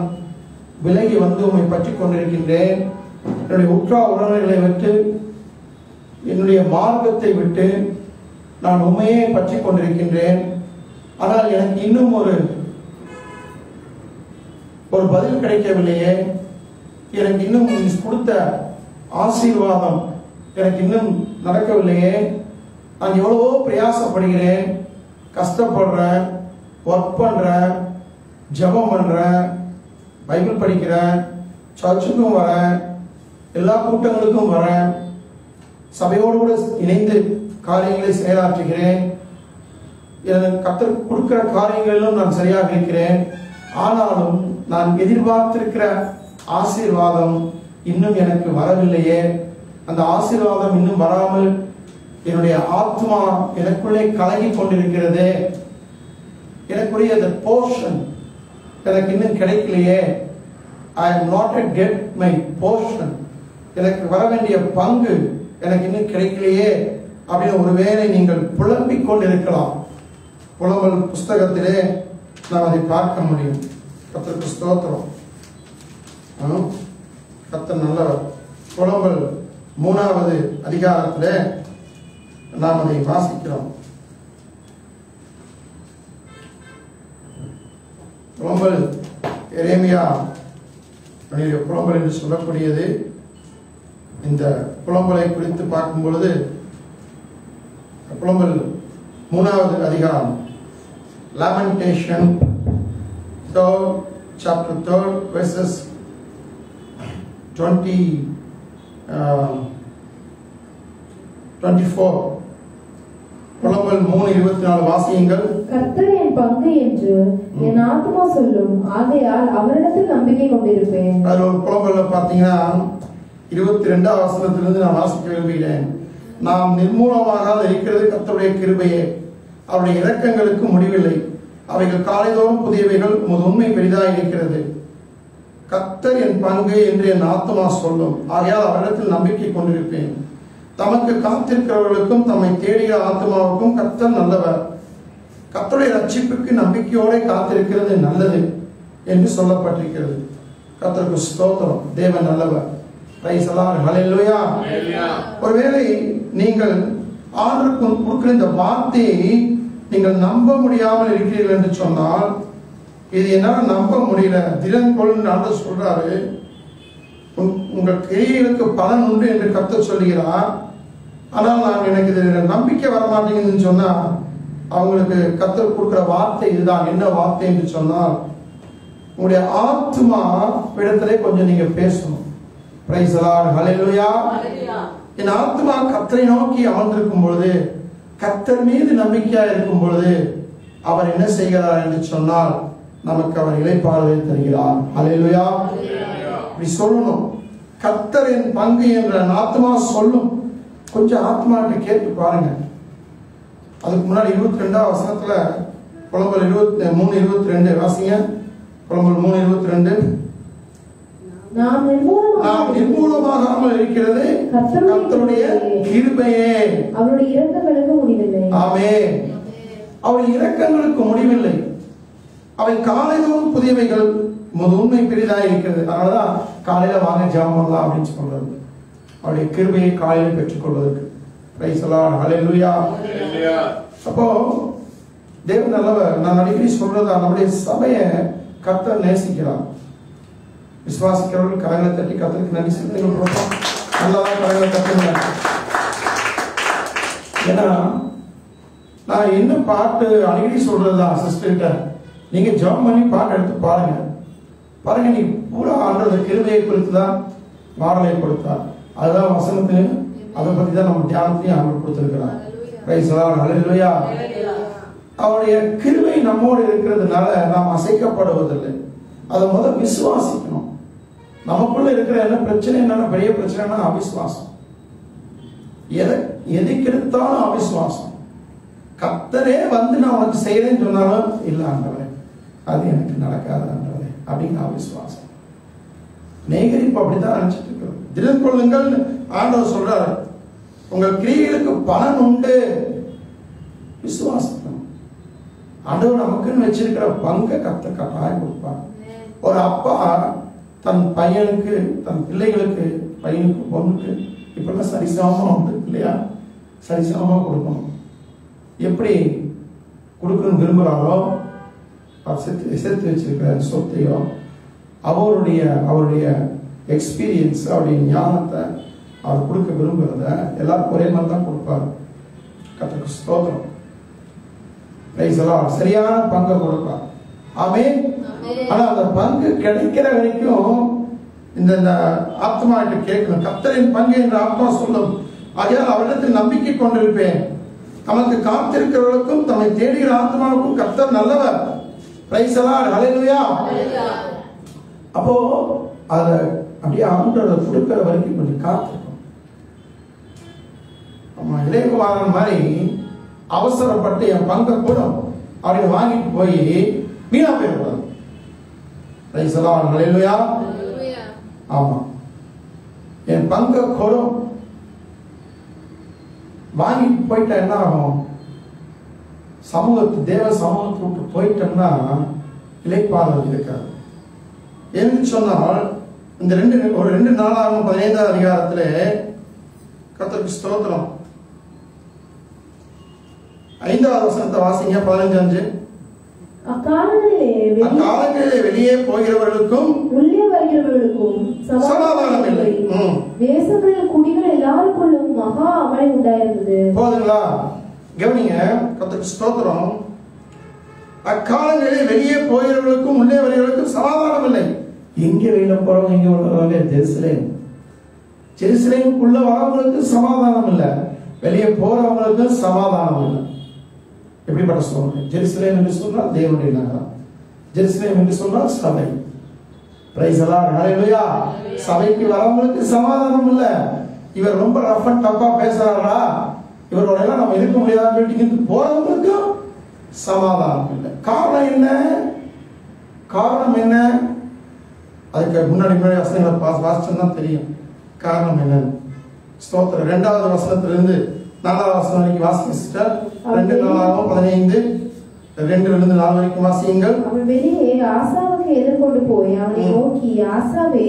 [SPEAKER 2] விலகி வந்து உண்மை பற்றி கொண்டிருக்கின்றேன் என்னுடைய உற்றா உறவுகளை விட்டு என்னுடைய மார்க்கத்தை விட்டு நான் உண்மையே பற்றி கொண்டிருக்கின்றேன் ஆனால் எனக்கு இன்னும் ஒரு ஒரு பதில் கிடைக்கவில்லையே எனக்கு இன்னும் நீ கொடுத்த ஆசீர்வாதம் எனக்கு இன்னும் நடக்கவில்லையே நான் எவ்வளவோ பிரயாசப்படுகிறேன் கஷ்டப்படுறேன் ஒர்க் பண்ணுறேன் ஜபம் பண்ணுறேன் பைபிள் படிக்கிறேன் சர்ச்சுக்கும் வரேன் எல்லா கூட்டங்களுக்கும் வரேன் சபையோடு கூட இணைந்து காரியங்களை செயலாற்றுகிறேன் எனது கத்தர் கொடுக்கிற காரியங்களிலும் நான் சரியாக இருக்கிறேன் ஆனாலும் நான் எதிர்பார்த்திருக்கிற ஆசீர்வாதம் இன்னும் எனக்கு வரவில்லையே அந்த ஆசீர்வாதம் இன்னும் வராமல் என்னுடைய ஆத்மா எனக்குள்ளே கலகி கொண்டிருக்கிறது எனக்குரிய அந்த போர்ஷன் எனக்கு இன்னும் கிடைக்கலையே I am not at get my portion எனக்கு வர வேண்டிய பங்கு எனக்கு இன்னும் கிடைக்கலையே அப்படின்னு ஒருவேளை நீங்கள் புலம்பிக் கொண்டிருக்கலாம் புலம்பல் புஸ்தகத்திலே நாம் அதை பார்க்க முடியும் கத்திற்கு ஸ்தோத்திரம் கத்த நல்லவர் புலம்பல் மூணாவது அதிகாரத்தில் நாம் அதை வாசிக்கிறோம் புலம்பல் எரேமியா புலம்பல் என்று சொல்லக்கூடியது இந்த புலம்பலை குறித்து பார்க்கும் பொழுது புலம்பல் மூணாவது அதிகாரம் lamentation third chapter third verses twenty twenty four புலம்பல் மூணு இருபத்தி நாலு வாசியங்கள் கர்த்தர்
[SPEAKER 1] என் பங்கு என்று என் ஆத்மா சொல்லும் ஆகையால் அவரிடத்தில் நம்பிக்கை கொண்டிருப்பேன்
[SPEAKER 2] அது ஒரு புலம்பல்ல பாத்தீங்கன்னா இருபத்தி ரெண்டாம் வசனத்திலிருந்து நான் வாசிக்க விரும்புகிறேன் நாம் நிர்மூலமாக இருக்கிறது கத்தருடைய கிருபையே அவருடைய இலக்கங்களுக்கு முடிவில்லை அவைகள் காலைதோறும் புதியவைகள் உமது உண்மை பெரிதாக இருக்கிறது கத்தர் என் பங்கு என்று என் ஆத்மா சொல்லும் ஆகையால் அவரிடத்தில் நம்பிக்கை கொண்டிருப்பேன் தமக்கு காத்திருக்கிறவர்களுக்கும் தம்மை தேடுகிற ஆத்மாவுக்கும் கத்தர் நல்லவர் கத்தருடைய ரட்சிப்புக்கு நம்பிக்கையோட காத்திருக்கிறது நல்லது என்று சொல்லப்பட்டிருக்கிறது கத்தருக்கு ஸ்தோத்திரம் தேவன் நல்லவர் ஒருவேளை நீங்கள் ஆண்டருக்கு கொடுக்கிற இந்த வார்த்தையை நீங்கள் நம்ப முடியாமல் இருக்கிறீர்கள் என்று சொன்னால் இது என்னால் நம்ப முடியல திடன் கொள்னு சொல்றாரு உங்கள் கிரியைகளுக்கு பலன் உண்டு என்று கத்த சொல்கிறார் ஆனால் நான் எனக்கு இது நம்பிக்கை வரமாட்டேங்குதுன்னு சொன்னால் அவங்களுக்கு கத்தர் கொடுக்குற வார்த்தை இதுதான் என்ன வார்த்தை என்று சொன்னால் உங்களுடைய ஆத்மா இடத்துல கொஞ்சம் நீங்க பேசணும் என் ஆத்மா கத்தரை நோக்கி அமர்ந்திருக்கும் பொழுது கத்தர் மீது நம்பிக்கையா இருக்கும் பொழுது அவர் என்ன செய்கிறார் என்று சொன்னால் நமக்கு அவர் இழைப்பாளரை தருகிறார் அலையிலுயா இப்படி சொல்லணும் கத்தரின் பங்கு என்ற ஆத்மா சொல்லும் கொஞ்சம் ஆத்மாட்ட கேட்டு பாருங்க அதுக்கு முன்னாடி இருபத்தி ரெண்டாவது வசனத்துல புலம்பல் இருபத்தி மூணு இருபத்தி ரெண்டு வாசிங்க புலம்பல் மூணு இருபத்தி ரெண்டு நாம் நிர்மூலமாகாமல் இருக்கிறது முடிவில்லை ஆமே முடிவில்லை அவை புதியவைகள் பெரிதாக இருக்கிறது அதனாலதான் காலையில வாங்க ஜாமம் அப்படின்னு சொல்றது அவருடைய கிருமையை காலையில் கொள்வதற்கு அப்போ தேவன் நல்லவர் நான் அடிக்கடி சொல்றதா நம்முடைய சமைய கத்த நேசிக்கிறான் விசுவாசிக்கிறவர்கள் கரங்களை தட்டி கத்தருக்கு நன்றி செலுத்தி நல்லதான் கரங்களை தட்டுங்க ஏன்னா நான் என்ன பாட்டு அடிக்கடி சொல்றதா சிஸ்டர்கிட்ட நீங்க ஜம் பண்ணி பாட்டு எடுத்து பாருங்க பாருங்க நீ பூரா ஆண்டது கிருமையை குறித்து தான் மாடலை கொடுத்தார் அதுதான் வசனத்து அதை பற்றி தான் நம்ம தியானத்தையும் அவர் கொடுத்துருக்கிறார் ரைசலாம் அலையிலையா அவருடைய கிருவை நம்மோடு இருக்கிறதுனால நாம் அசைக்கப்படுவதில்லை அதை முதல் விசுவாசிக்கணும் நமக்குள்ள இருக்கிற என்ன பிரச்சனை என்னன்னா பெரிய பிரச்சனைனா அவிஸ்வாசம் எதை எதுக்கெடுத்தாலும் அவிஸ்வாசம் கத்தரே வந்து நான் உனக்கு செய்யறேன்னு சொன்னாலும் இல்லை ஆண்டவரே அது எனக்கு நடக்காது ஆண்டவரே அப்படிங்கிற அவிஸ்வாசம் நேகரிப்பு அப்படித்தான் நினைச்சிட்டு இருக்கிறோம் திடீர் கொள்ளுங்கள் ஆண்டவர் சொல்றார் உங்கள் கிரியைகளுக்கு பலன் உண்டு விசுவாசம் ஆண்டவர் நமக்குன்னு வச்சிருக்கிற பங்கை கத்த கட்டாய கொடுப்பார் ஒரு அப்பா தன் பையனுக்கு தன் பிள்ளைகளுக்கு பையனுக்கு பொண்ணுக்கு இப்பெல்லாம் சரிசமமா உண்டு இல்லையா சரிசமமா கொடுக்கணும் எப்படி கொடுக்கணும்னு விரும்புகிறாரோ செத்து சேர்த்து வச்சிருக்கிற சொத்தையோ அவருடைய அவருடைய எக்ஸ்பீரியன்ஸ் அவருடைய ஞானத்தை அவர் கொடுக்க விரும்புகிறத எல்லாரும் ஒரே மாதிரி தான் கொடுப்பார் கத்திரிக்கு ஸ்தோத்திரம் சரியான பங்கை கொடுப்பார் ஆமே ஆனா அந்த பங்கு கிடைக்கிற வரைக்கும் இந்த இந்த ஆத்மாட்ட கேட்கணும் கத்தரின் பங்கு என்று ஆத்மா சொல்லும் ஆகையால் அவரிடத்தில் நம்பிக்கை கொண்டிருப்பேன் தமக்கு காத்திருக்கிறவர்களுக்கும் தம்மை தேடுகிற ஆத்மாவுக்கும் கத்தர் நல்லவர் பிரைசலா ஹலெலுயா அப்போ அதை அப்படியே ஆண்டோட கொடுக்கிற வரைக்கும் கொஞ்சம் காத்திருக்கும் நம்ம இளையகுமாரன் மாதிரி அவசரப்பட்டு என் பங்கை கூடும் அப்படின்னு வாங்கிட்டு போய் வீணா போயிடக்கூடாது இல்லையா ஆமா என் பங்க கூடும் வாங்கிட்டு போயிட்டா என்ன ஆகும் சமூகத்து தேவ சமூகத்தை விட்டு போயிட்டோம்னா இலைப்பாளர் இருக்காது ஏன்னு சொன்னால் இந்த ரெண்டு ஒரு ரெண்டு நாளாகும் பதினைந்தாம் அதிகாரத்திலே கத்தருக்கு ஸ்தோத்திரம் ஐந்தாவது வசனத்தை வாசிங்க பதினஞ்சு அஞ்சு
[SPEAKER 1] அக்காலங்களிலே
[SPEAKER 2] வெளியே போகிறவர்களுக்கும்
[SPEAKER 1] உள்ளே வருகிறவர்களுக்கும்
[SPEAKER 2] சமாதானம் இல்லை
[SPEAKER 1] தேசங்களில் குடிகள் எல்லாருக்குள்ளும் மகா அமளி
[SPEAKER 2] உண்டாயிருந்தது போதுங்களா கவனிங்க கத்தருக்கு ஸ்தோத்திரம் அக்காலங்களில் வெளியே போகிறவர்களுக்கும் உள்ளே வருகிறவர்களுக்கும் சமாதானம் இல்லை எங்கே வெளியில போறவங்க எங்கே உள்ளவங்க ஜெருசலேம் உள்ள வரவங்களுக்கு சமாதானம் இல்லை வெளியே போறவங்களுக்கு சமாதானம் இல்லை எப்படிப்பட்ட சொல்லுங்க ஜெருசலேம் என்று சொன்னால் தேவனுடைய நகரம் ஜெருசலேம் என்று சொன்னால் சபை பிரைசலார் சபைக்கு வரவங்களுக்கு சமாதானம் இல்லை இவர் ரொம்ப ரஃப் அண்ட் டப்பா பேசுறாரா இவரோட எல்லாம் நம்ம இருக்க முடியாத போறவங்களுக்கும் சமாதானம் இல்லை காரணம் என்ன காரணம் என்ன அதுக்கு முன்னாடி முன்னாடி வசனங்களை தான் தெரியும் காரணம் என்னன்னு ஸ்தோத்திரம் ரெண்டாவது வசனத்திலிருந்து நாலாவது வசனம் வரைக்கும் வாசிக்க ரெண்டு நாலாகவும் பதினைந்து ரெண்டுலேருந்து நாலு வரைக்கும் வாசியுங்கள்
[SPEAKER 1] வெளியே ஆசாவுக்கு எதிர்கொண்டு போய் அவனை நோக்கி ஆசாவே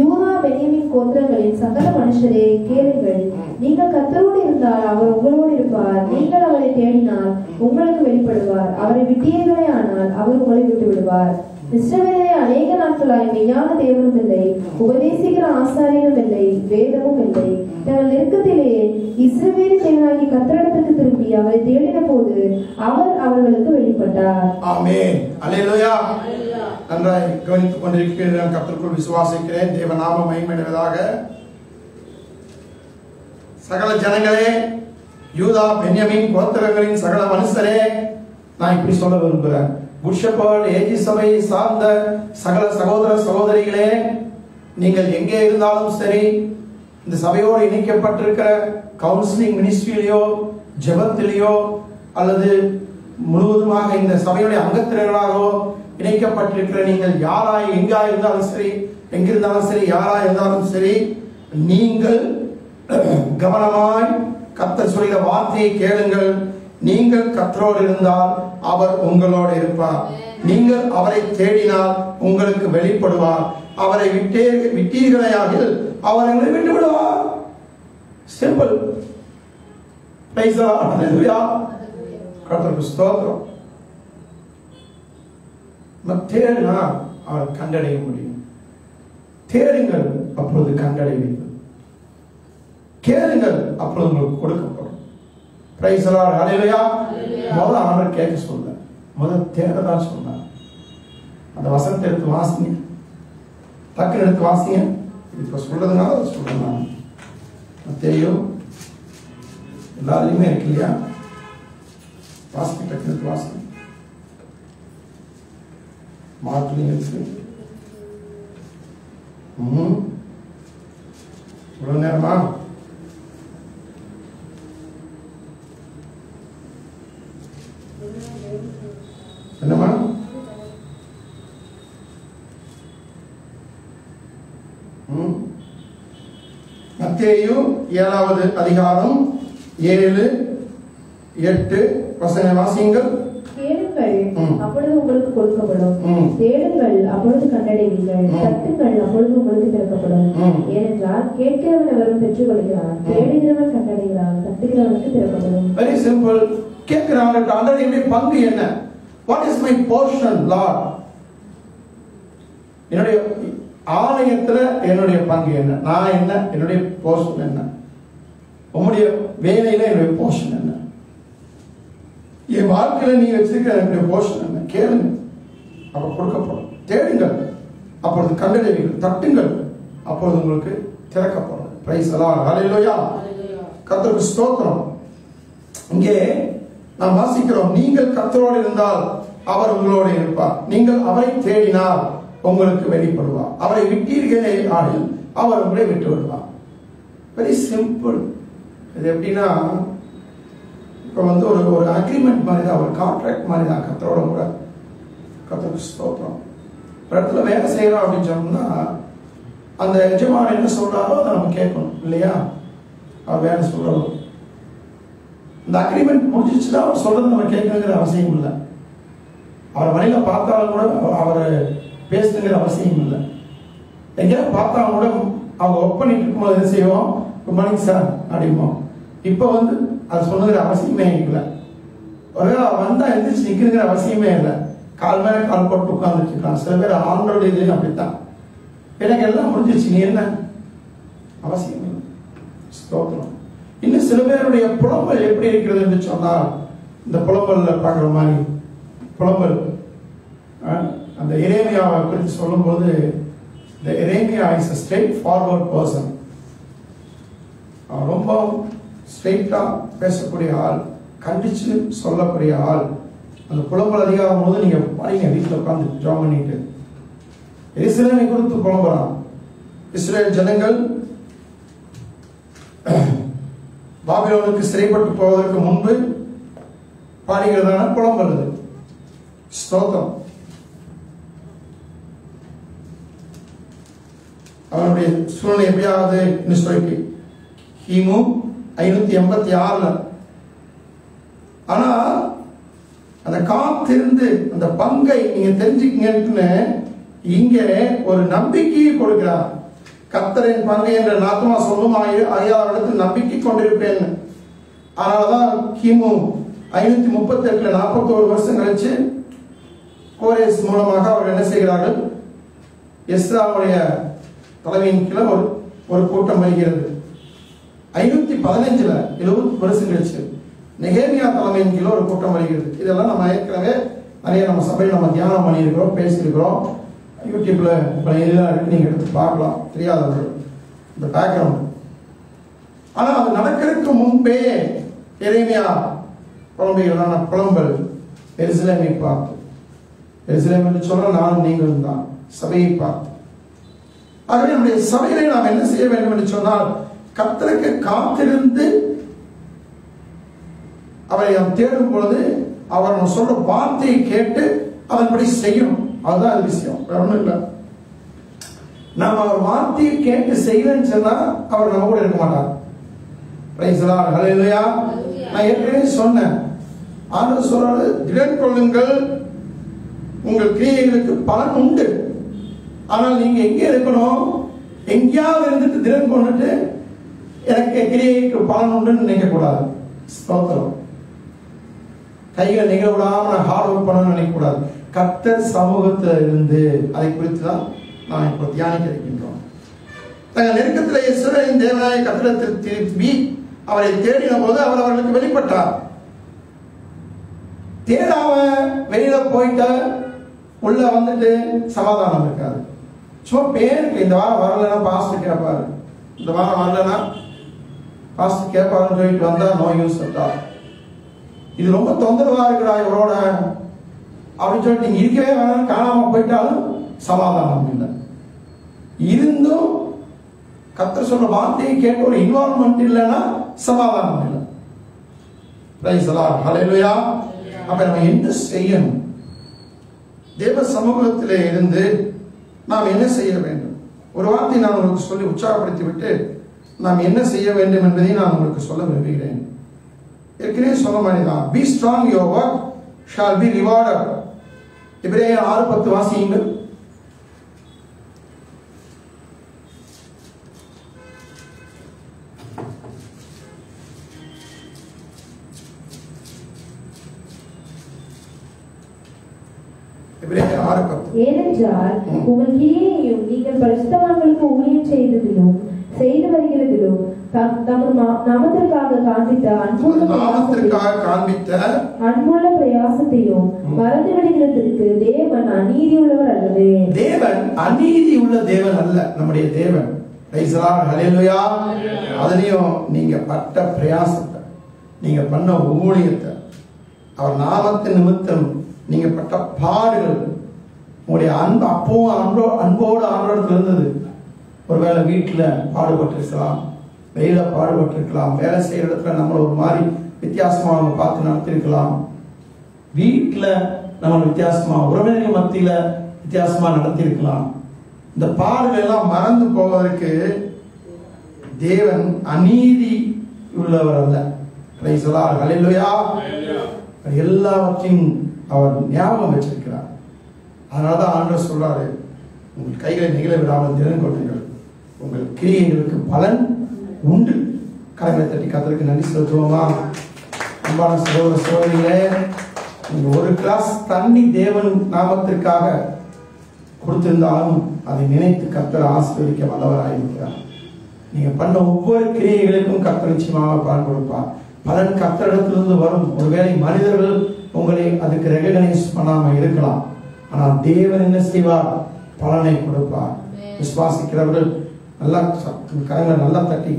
[SPEAKER 1] யூதா பெனியமின் கோத்திரங்களின் சகல மனுஷரே கேளுங்கள் நீங்கள் கத்தரோடு இருந்தால் அவர் உங்களோடு இருப்பார் நீங்கள் அவரை தேடினால் உங்களுக்கு வெளிப்படுவார் அவரை விட்டீர்களே ஆனால் அவர் உங்களை விட்டு விடுவார் இஸ்ரவேலை அநேக நாட்களாய் மெய்யான தேவனும் இல்லை உபதேசிக்கிற ஆசாரியனும் இல்லை வேதமும் இல்லை தங்கள் நெருக்கத்திலேயே இஸ்ரவேல் தேவனாகி கத்திரடத்துக்கு திரும்பி அவரை தேடின போது அவர் அவர்களுக்கு வெளிப்பட்டார்
[SPEAKER 2] ஆமே அல்லேலூயா நன்றாய் கவனித்துக் கொண்டிருக்கிறேன் நான் கத்திற்குள் விசுவாசிக்கிறேன் தேவநாம மகிமையடைவதாக சகல ஜனங்களே யூதா பென்யமின் கோத்திரங்களின் சகல மனுஷரே நான் இப்படி சொல்ல விரும்புகிறேன் புஷபால் ஏஜி சபையை சார்ந்த சகல சகோதர சகோதரிகளே நீங்கள் எங்கே இருந்தாலும் சரி இந்த சபையோடு இணைக்கப்பட்டிருக்கிற கவுன்சிலிங் மினிஸ்ட்ரியிலையோ ஜெபத்திலேயோ அல்லது முழுவதுமாக இந்த சபையுடைய அங்கத்தினர்களாகவோ இணைக்கப்பட்டிருக்கிற நீங்கள் யாராய் எங்கா இருந்தாலும் சரி எங்கிருந்தாலும் சரி யாரா இருந்தாலும் சரி நீங்கள் கவனமாய் கத்த சொல்கிற வார்த்தையை கேளுங்கள் நீங்கள் கற்றோடு இருந்தால் அவர் உங்களோடு இருப்பார் நீங்கள் அவரை தேடினால் உங்களுக்கு வெளிப்படுவார் அவரை விட்டே விட்டீர்களையாகில் அவர் எங்களை விட்டு விடுவார் சிம்பிள் கர்த்தருக்கு ஸ்தோத்திரம் அவர் கண்டடைய முடியும் தேடுங்கள் அப்பொழுது கண்டடைவீர்கள் கேளுங்கள் அப்பொழுது உங்களுக்கு கொடுக்கும் பிரைசலால் அலைவையா முதல்ல ஆண்டவர் கேட்க சொல்ல முதல் தான் சொன்னார் அந்த வசனத்தை எடுத்து வாசிங்க டக்குன்னு எடுத்து வாசிங்க இப்போ சொல்றதுனால அதை சொல்றேன் நான் தெரியும் எல்லாருலையுமே இருக்கு இல்லையா வாசிக்க டக்குன்னு எடுத்து வாசிங்க மாற்றுலையும் இருக்கு ம் இவ்வளோ நேரமா என்னமா மத்தேயு ஏழாவது அதிகாரம் ஏழு எட்டு வசன வாசியங்கள்
[SPEAKER 3] தேடுங்கள்
[SPEAKER 1] அப்பொழுது உங்களுக்கு கொடுக்கப்படும் தேடுங்கள் அப்பொழுது கண்டடைவீர்கள் தட்டுங்கள் அப்பொழுது
[SPEAKER 2] உங்களுக்கு திறக்கப்படும் ஏனென்றால் கேட்கிறவன் எவரும் பெற்றுக்
[SPEAKER 1] கொள்கிறான் தேடுகிறவன் கண்டடைகிறான்
[SPEAKER 2] தட்டுகிறவனுக்கு திறக்கப்படும் வெரி சிம்பிள் கேட்கிறவனுக்கு அன்றடைய பங்கு என்ன what is my portion Lord என்னுடைய ஆலயத்துல என்னுடைய பங்கு என்ன நான் என்ன என்னுடைய போர்ஷன் என்ன உங்களுடைய வேலையில என்னுடைய போர்ஷன் என்ன என் வாழ்க்கையில் நீங்கள் வச்சிருக்கிற போஷன் என்ன கேளுங்க அப்போ கொடுக்கப்படும் தேடுங்கள் அப்பொழுது கண்டடைவீர்கள் தட்டுங்கள் அப்பொழுது உங்களுக்கு திறக்கப்படும் பிரைஸ் எல்லாம் அலையிலோயா கத்தருக்கு ஸ்தோத்திரம் இங்கே நாம் வாசிக்கிறோம் நீங்கள் கத்தரோடு இருந்தால் அவர் உங்களோடு இருப்பார் நீங்கள் அவரை தேடினால் உங்களுக்கு வெளிப்படுவார் அவரை விட்டீர்களே ஆடில் அவர் உங்களை விட்டு விடுவார் வெரி சிம்பிள் இது எப்படின்னா இப்போ வந்து ஒரு ஒரு அக்ரிமெண்ட் மாதிரி தான் ஒரு கான்ட்ராக்ட் மாதிரி தான் கத்தரோட கூட கத்தருக்கு ஸ்தோத்திரம் ஒரு இடத்துல வேலை செய்கிறோம் அப்படின்னு சொன்னோம்னா அந்த எஜமான என்ன சொல்கிறாரோ அதை நம்ம கேட்கணும் இல்லையா அவர் வேலை சொல்கிறோம் இந்த அக்ரிமெண்ட் முடிஞ்சிச்சுன்னா அவர் சொல்கிறது நம்ம கேட்கணுங்கிற அவசியம் இல்லை அவர் வழியில் பார்த்தாலும் கூட அவர் பேசணுங்கிற அவசியம் இல்லை எங்கேயாவது பார்த்தாலும் கூட அவங்க ஒப்பனைக்கு இருக்கும்போது என்ன செய்வோம் குட் மார்னிங் சார் அப்படிமோ இப்போ வந்து அது சொன்னதுக்கு அவசியமே இல்லை அவன் வந்தா எழுந்திரிச்சு நிற்கிறதுங்கிற அவசியமே இல்லை கால் மேலே கால் போட்டு உட்காந்துட்டு இருக்கான் சில பேர் ஆண்களுடைய இதுலையும் அப்படித்தான் எனக்கு எல்லாம் முடிஞ்சிச்சு நீ என்ன அவசியம் இல்லை ஸ்தோத்திரம் இன்னும் சில பேருடைய புலம்பல் எப்படி இருக்கிறது என்று சொன்னால் இந்த புலம்பல்ல பார்க்குற மாதிரி புலம்பல் அந்த இறைமையாவை குறித்து சொல்லும்போது இந்த இறைமையா is a straight forward person ரொம்ப ஸ்ட்ரைட்டாக பேசக்கூடிய ஆள் கண்டித்து சொல்லக்கூடிய ஆள் அந்த புலம்பல் அதிகாரம் போது நீங்கள் பாருங்க வீட்டில் உட்காந்து ஜா பண்ணிட்டு இஸ்ரேலை கொடுத்து புலம்பலாம் இஸ்ரேல் ஜனங்கள் பாபிலோனுக்கு சிறைப்பட்டு போவதற்கு முன்பு தானே புலம்புறது ஸ்தோத்தம் அவனுடைய சூழ்நிலை எப்படியாவது சொல்லி கிமு ஐநூற்றி எண்பத்தி ஆறில் ஆனால் அந்த காத்திருந்து அந்த பங்கை நீங்கள் தெரிஞ்சுக்கங்கன்னு இங்கே ஒரு நம்பிக்கையை கொடுக்கிறார் கத்தரின் பங்கு என்ற நாத்தமா சொல்லும் அரியாவிடத்தில் நம்பிக்கை கொண்டிருப்பேன் அதனாலதான் கிமு ஐநூத்தி முப்பத்தி எட்டுல நாற்பத்தி ஒரு வருஷம் கழிச்சு கோரேஸ் மூலமாக அவர் என்ன செய்கிறார்கள் எஸ்ராவுடைய தலைமையின் கீழே ஒரு ஒரு கூட்டம் வருகிறது ஐநூத்தி பதினஞ்சுல எழுபது வருஷம் கழிச்சு நெகேமியா தலைமையின் கீழே ஒரு கூட்டம் வருகிறது இதெல்லாம் நம்ம ஏற்கனவே நிறைய நம்ம சபையில் நம்ம தியானம் பண்ணியிருக்கிறோம் பேசியிருக்கிறோம் யூடியூப்ல பல இதெல்லாம் இருக்கு நீங்க எடுத்து பார்க்கலாம் தெரியாதவர்கள் இந்த பேக்ரவுண்ட் ஆனால் அது நடக்கிறதுக்கு முன்பே எளிமையா புலம்புகிறதான புலம்பல் எரிசிலேமை பார்த்து எரிசிலேம் என்று சொல்ற நான் நீங்கள் தான் சபையை பார்த்து ஆகவே நம்முடைய சபையிலே நாம் என்ன செய்ய வேண்டும் என்று சொன்னால் கத்தருக்கு காத்திருந்து அவரை நாம் தேடும் பொழுது அவர் சொல்ற வார்த்தையை கேட்டு அதன்படி செய்யணும் அதுதான் விஷயம் வேற ஒண்ணும் இல்லை நம்ம அவர் வார்த்தையை கேட்டு செய்யலன்னு சொன்னா அவர் நம்ம கூட இருக்க மாட்டார் இல்லையா நான் ஏற்கனவே சொன்னேன் ஆண்டு சொல்றாரு திடன் கொள்ளுங்கள் உங்கள் கிரியைகளுக்கு பலன் உண்டு ஆனால் நீங்க எங்க இருக்கணும் எங்கேயாவது இருந்துட்டு திடன் கொண்டுட்டு எனக்கு கிரியைக்கு பலன் உண்டுன்னு நினைக்கக்கூடாது ஸ்தோத்திரம் கைகள் நிகழ நான் ஹார்ட் ஒர்க் பண்ணணும்னு நினைக்கக்கூடாது கத்த சமூகத்துல இருந்து அதை குறித்து தான் நாம் இப்போ தியானிக்க இருக்கின்றோம் தங்கள் நெருக்கத்தில் இஸ்ரேலின் தேவனாய கத்திரத்தில் திருப்பி அவரை தேடின போது அவர் அவர்களுக்கு வெளிப்பட்டார் தேடாம வெளியில போயிட்ட உள்ள வந்துட்டு சமாதானம் இருக்காது சும்மா பேருக்கு இந்த வாரம் வரலன்னா பாஸ்ட்டு கேட்பாரு இந்த வாரம் வரலன்னா ஆஸ்தி கேட்பாங்கன்னு சொல்லிட்டு வந்தா நோ யூஸ் தான் இது ரொம்ப தொந்தரவா இருக்கிறா இவரோட அப்படின்னு சொல்லிட்டு நீங்க இருக்கவே வேணாம் காணாம போயிட்டாலும் சமாதானம் இல்லை இருந்தும் கத்த சொல்ற வார்த்தையை கேட்ட ஒரு இன்வால்மெண்ட் இல்லைன்னா சமாதானம் இல்லை ஹலையிலுயா அப்ப நம்ம என்ன செய்யணும் தேவ சமூகத்திலே இருந்து நாம் என்ன செய்ய வேண்டும் ஒரு வார்த்தை நான் உங்களுக்கு சொல்லி உற்சாகப்படுத்தி விட்டு நாம் என்ன செய்ய வேண்டும் என்பதை நான் உங்களுக்கு சொல்ல விரும்புகிறேன் ஏற்கனவே சொன்ன தான் be strong your work shall be rewarded இப்படியே ஆறு பத்து வாசியுங்கள்
[SPEAKER 1] ஏனென்றால் உங்கள் கிரியையையும் நீங்கள் பரிசுத்தவான்களுக்கு ஊழியம் செய்ததிலும் செய்து வருகிறதிலும் நமதற்காக காண்பித்த அன்புள்ள காண்பித்த அன்புள்ள பிரயாசத்தையும் மறந்து விடுகிறதற்கு தேவன் அநீதி உள்ளவர் அல்லவே
[SPEAKER 2] தேவன் அநீதி உள்ள தேவன் அல்ல நம்முடைய தேவன் அதுலயும் நீங்க பட்ட பிரயாசத்தை நீங்க பண்ண ஊழியத்தை அவர் நாமத்து நிமித்தம் நீங்க பட்ட பாடுகள் உங்களுடைய அன்பு அப்பவும் அன்போ அன்போடு ஆண்டோடு இருந்தது ஒருவேளை வீட்டில் பாடுபட்டிருக்கலாம் வெயிலில் பாடுபட்டிருக்கலாம் வேலை செய்கிற இடத்துல நம்மளை ஒரு மாதிரி வித்தியாசமாக நம்ம பார்த்து நடத்திருக்கலாம் வீட்டில் நம்ம வித்தியாசமாக உறவினர்கள் மத்தியில் வித்தியாசமாக நடத்தியிருக்கலாம் இந்த எல்லாம் மறந்து போவதற்கு தேவன் அநீதி உள்ளவர் அல்ல கிரைசலார் அலையிலையா எல்லாவற்றையும் அவர் ஞாபகம் வச்சிருக்கிறார் அதனாலதான் தான் சொல்றாரு உங்கள் கைகளை நிகழ விடாமல் திறன் கொள்ளுங்கள் உங்கள் கிரியைகளுக்கு பலன் உண்டு கடமை தட்டி கத்தருக்கு நன்றி செலுத்துவோமா அன்பான சகோதர சகோதரிகளே நீங்கள் ஒரு கிளாஸ் தண்ணி தேவன் நாமத்திற்காக கொடுத்திருந்தாலும் அதை நினைத்து கத்தர் ஆசீர்வதிக்க வல்லவராயிருக்கிறார் நீங்கள் பண்ண ஒவ்வொரு கிரியைகளுக்கும் கத்த நிச்சயமாக பலன் கொடுப்பார் பலன் கத்தரிடத்திலிருந்து வரும் ஒருவேளை மனிதர்கள் உங்களை அதுக்கு ரெகனைஸ் பண்ணாமல் இருக்கலாம் ஆனால் தேவன் என்ன செய்வார் பலனை கொடுப்பார் விசுவாசிக்கிறவர்கள் நல்லா கரங்களை நல்லா தட்டி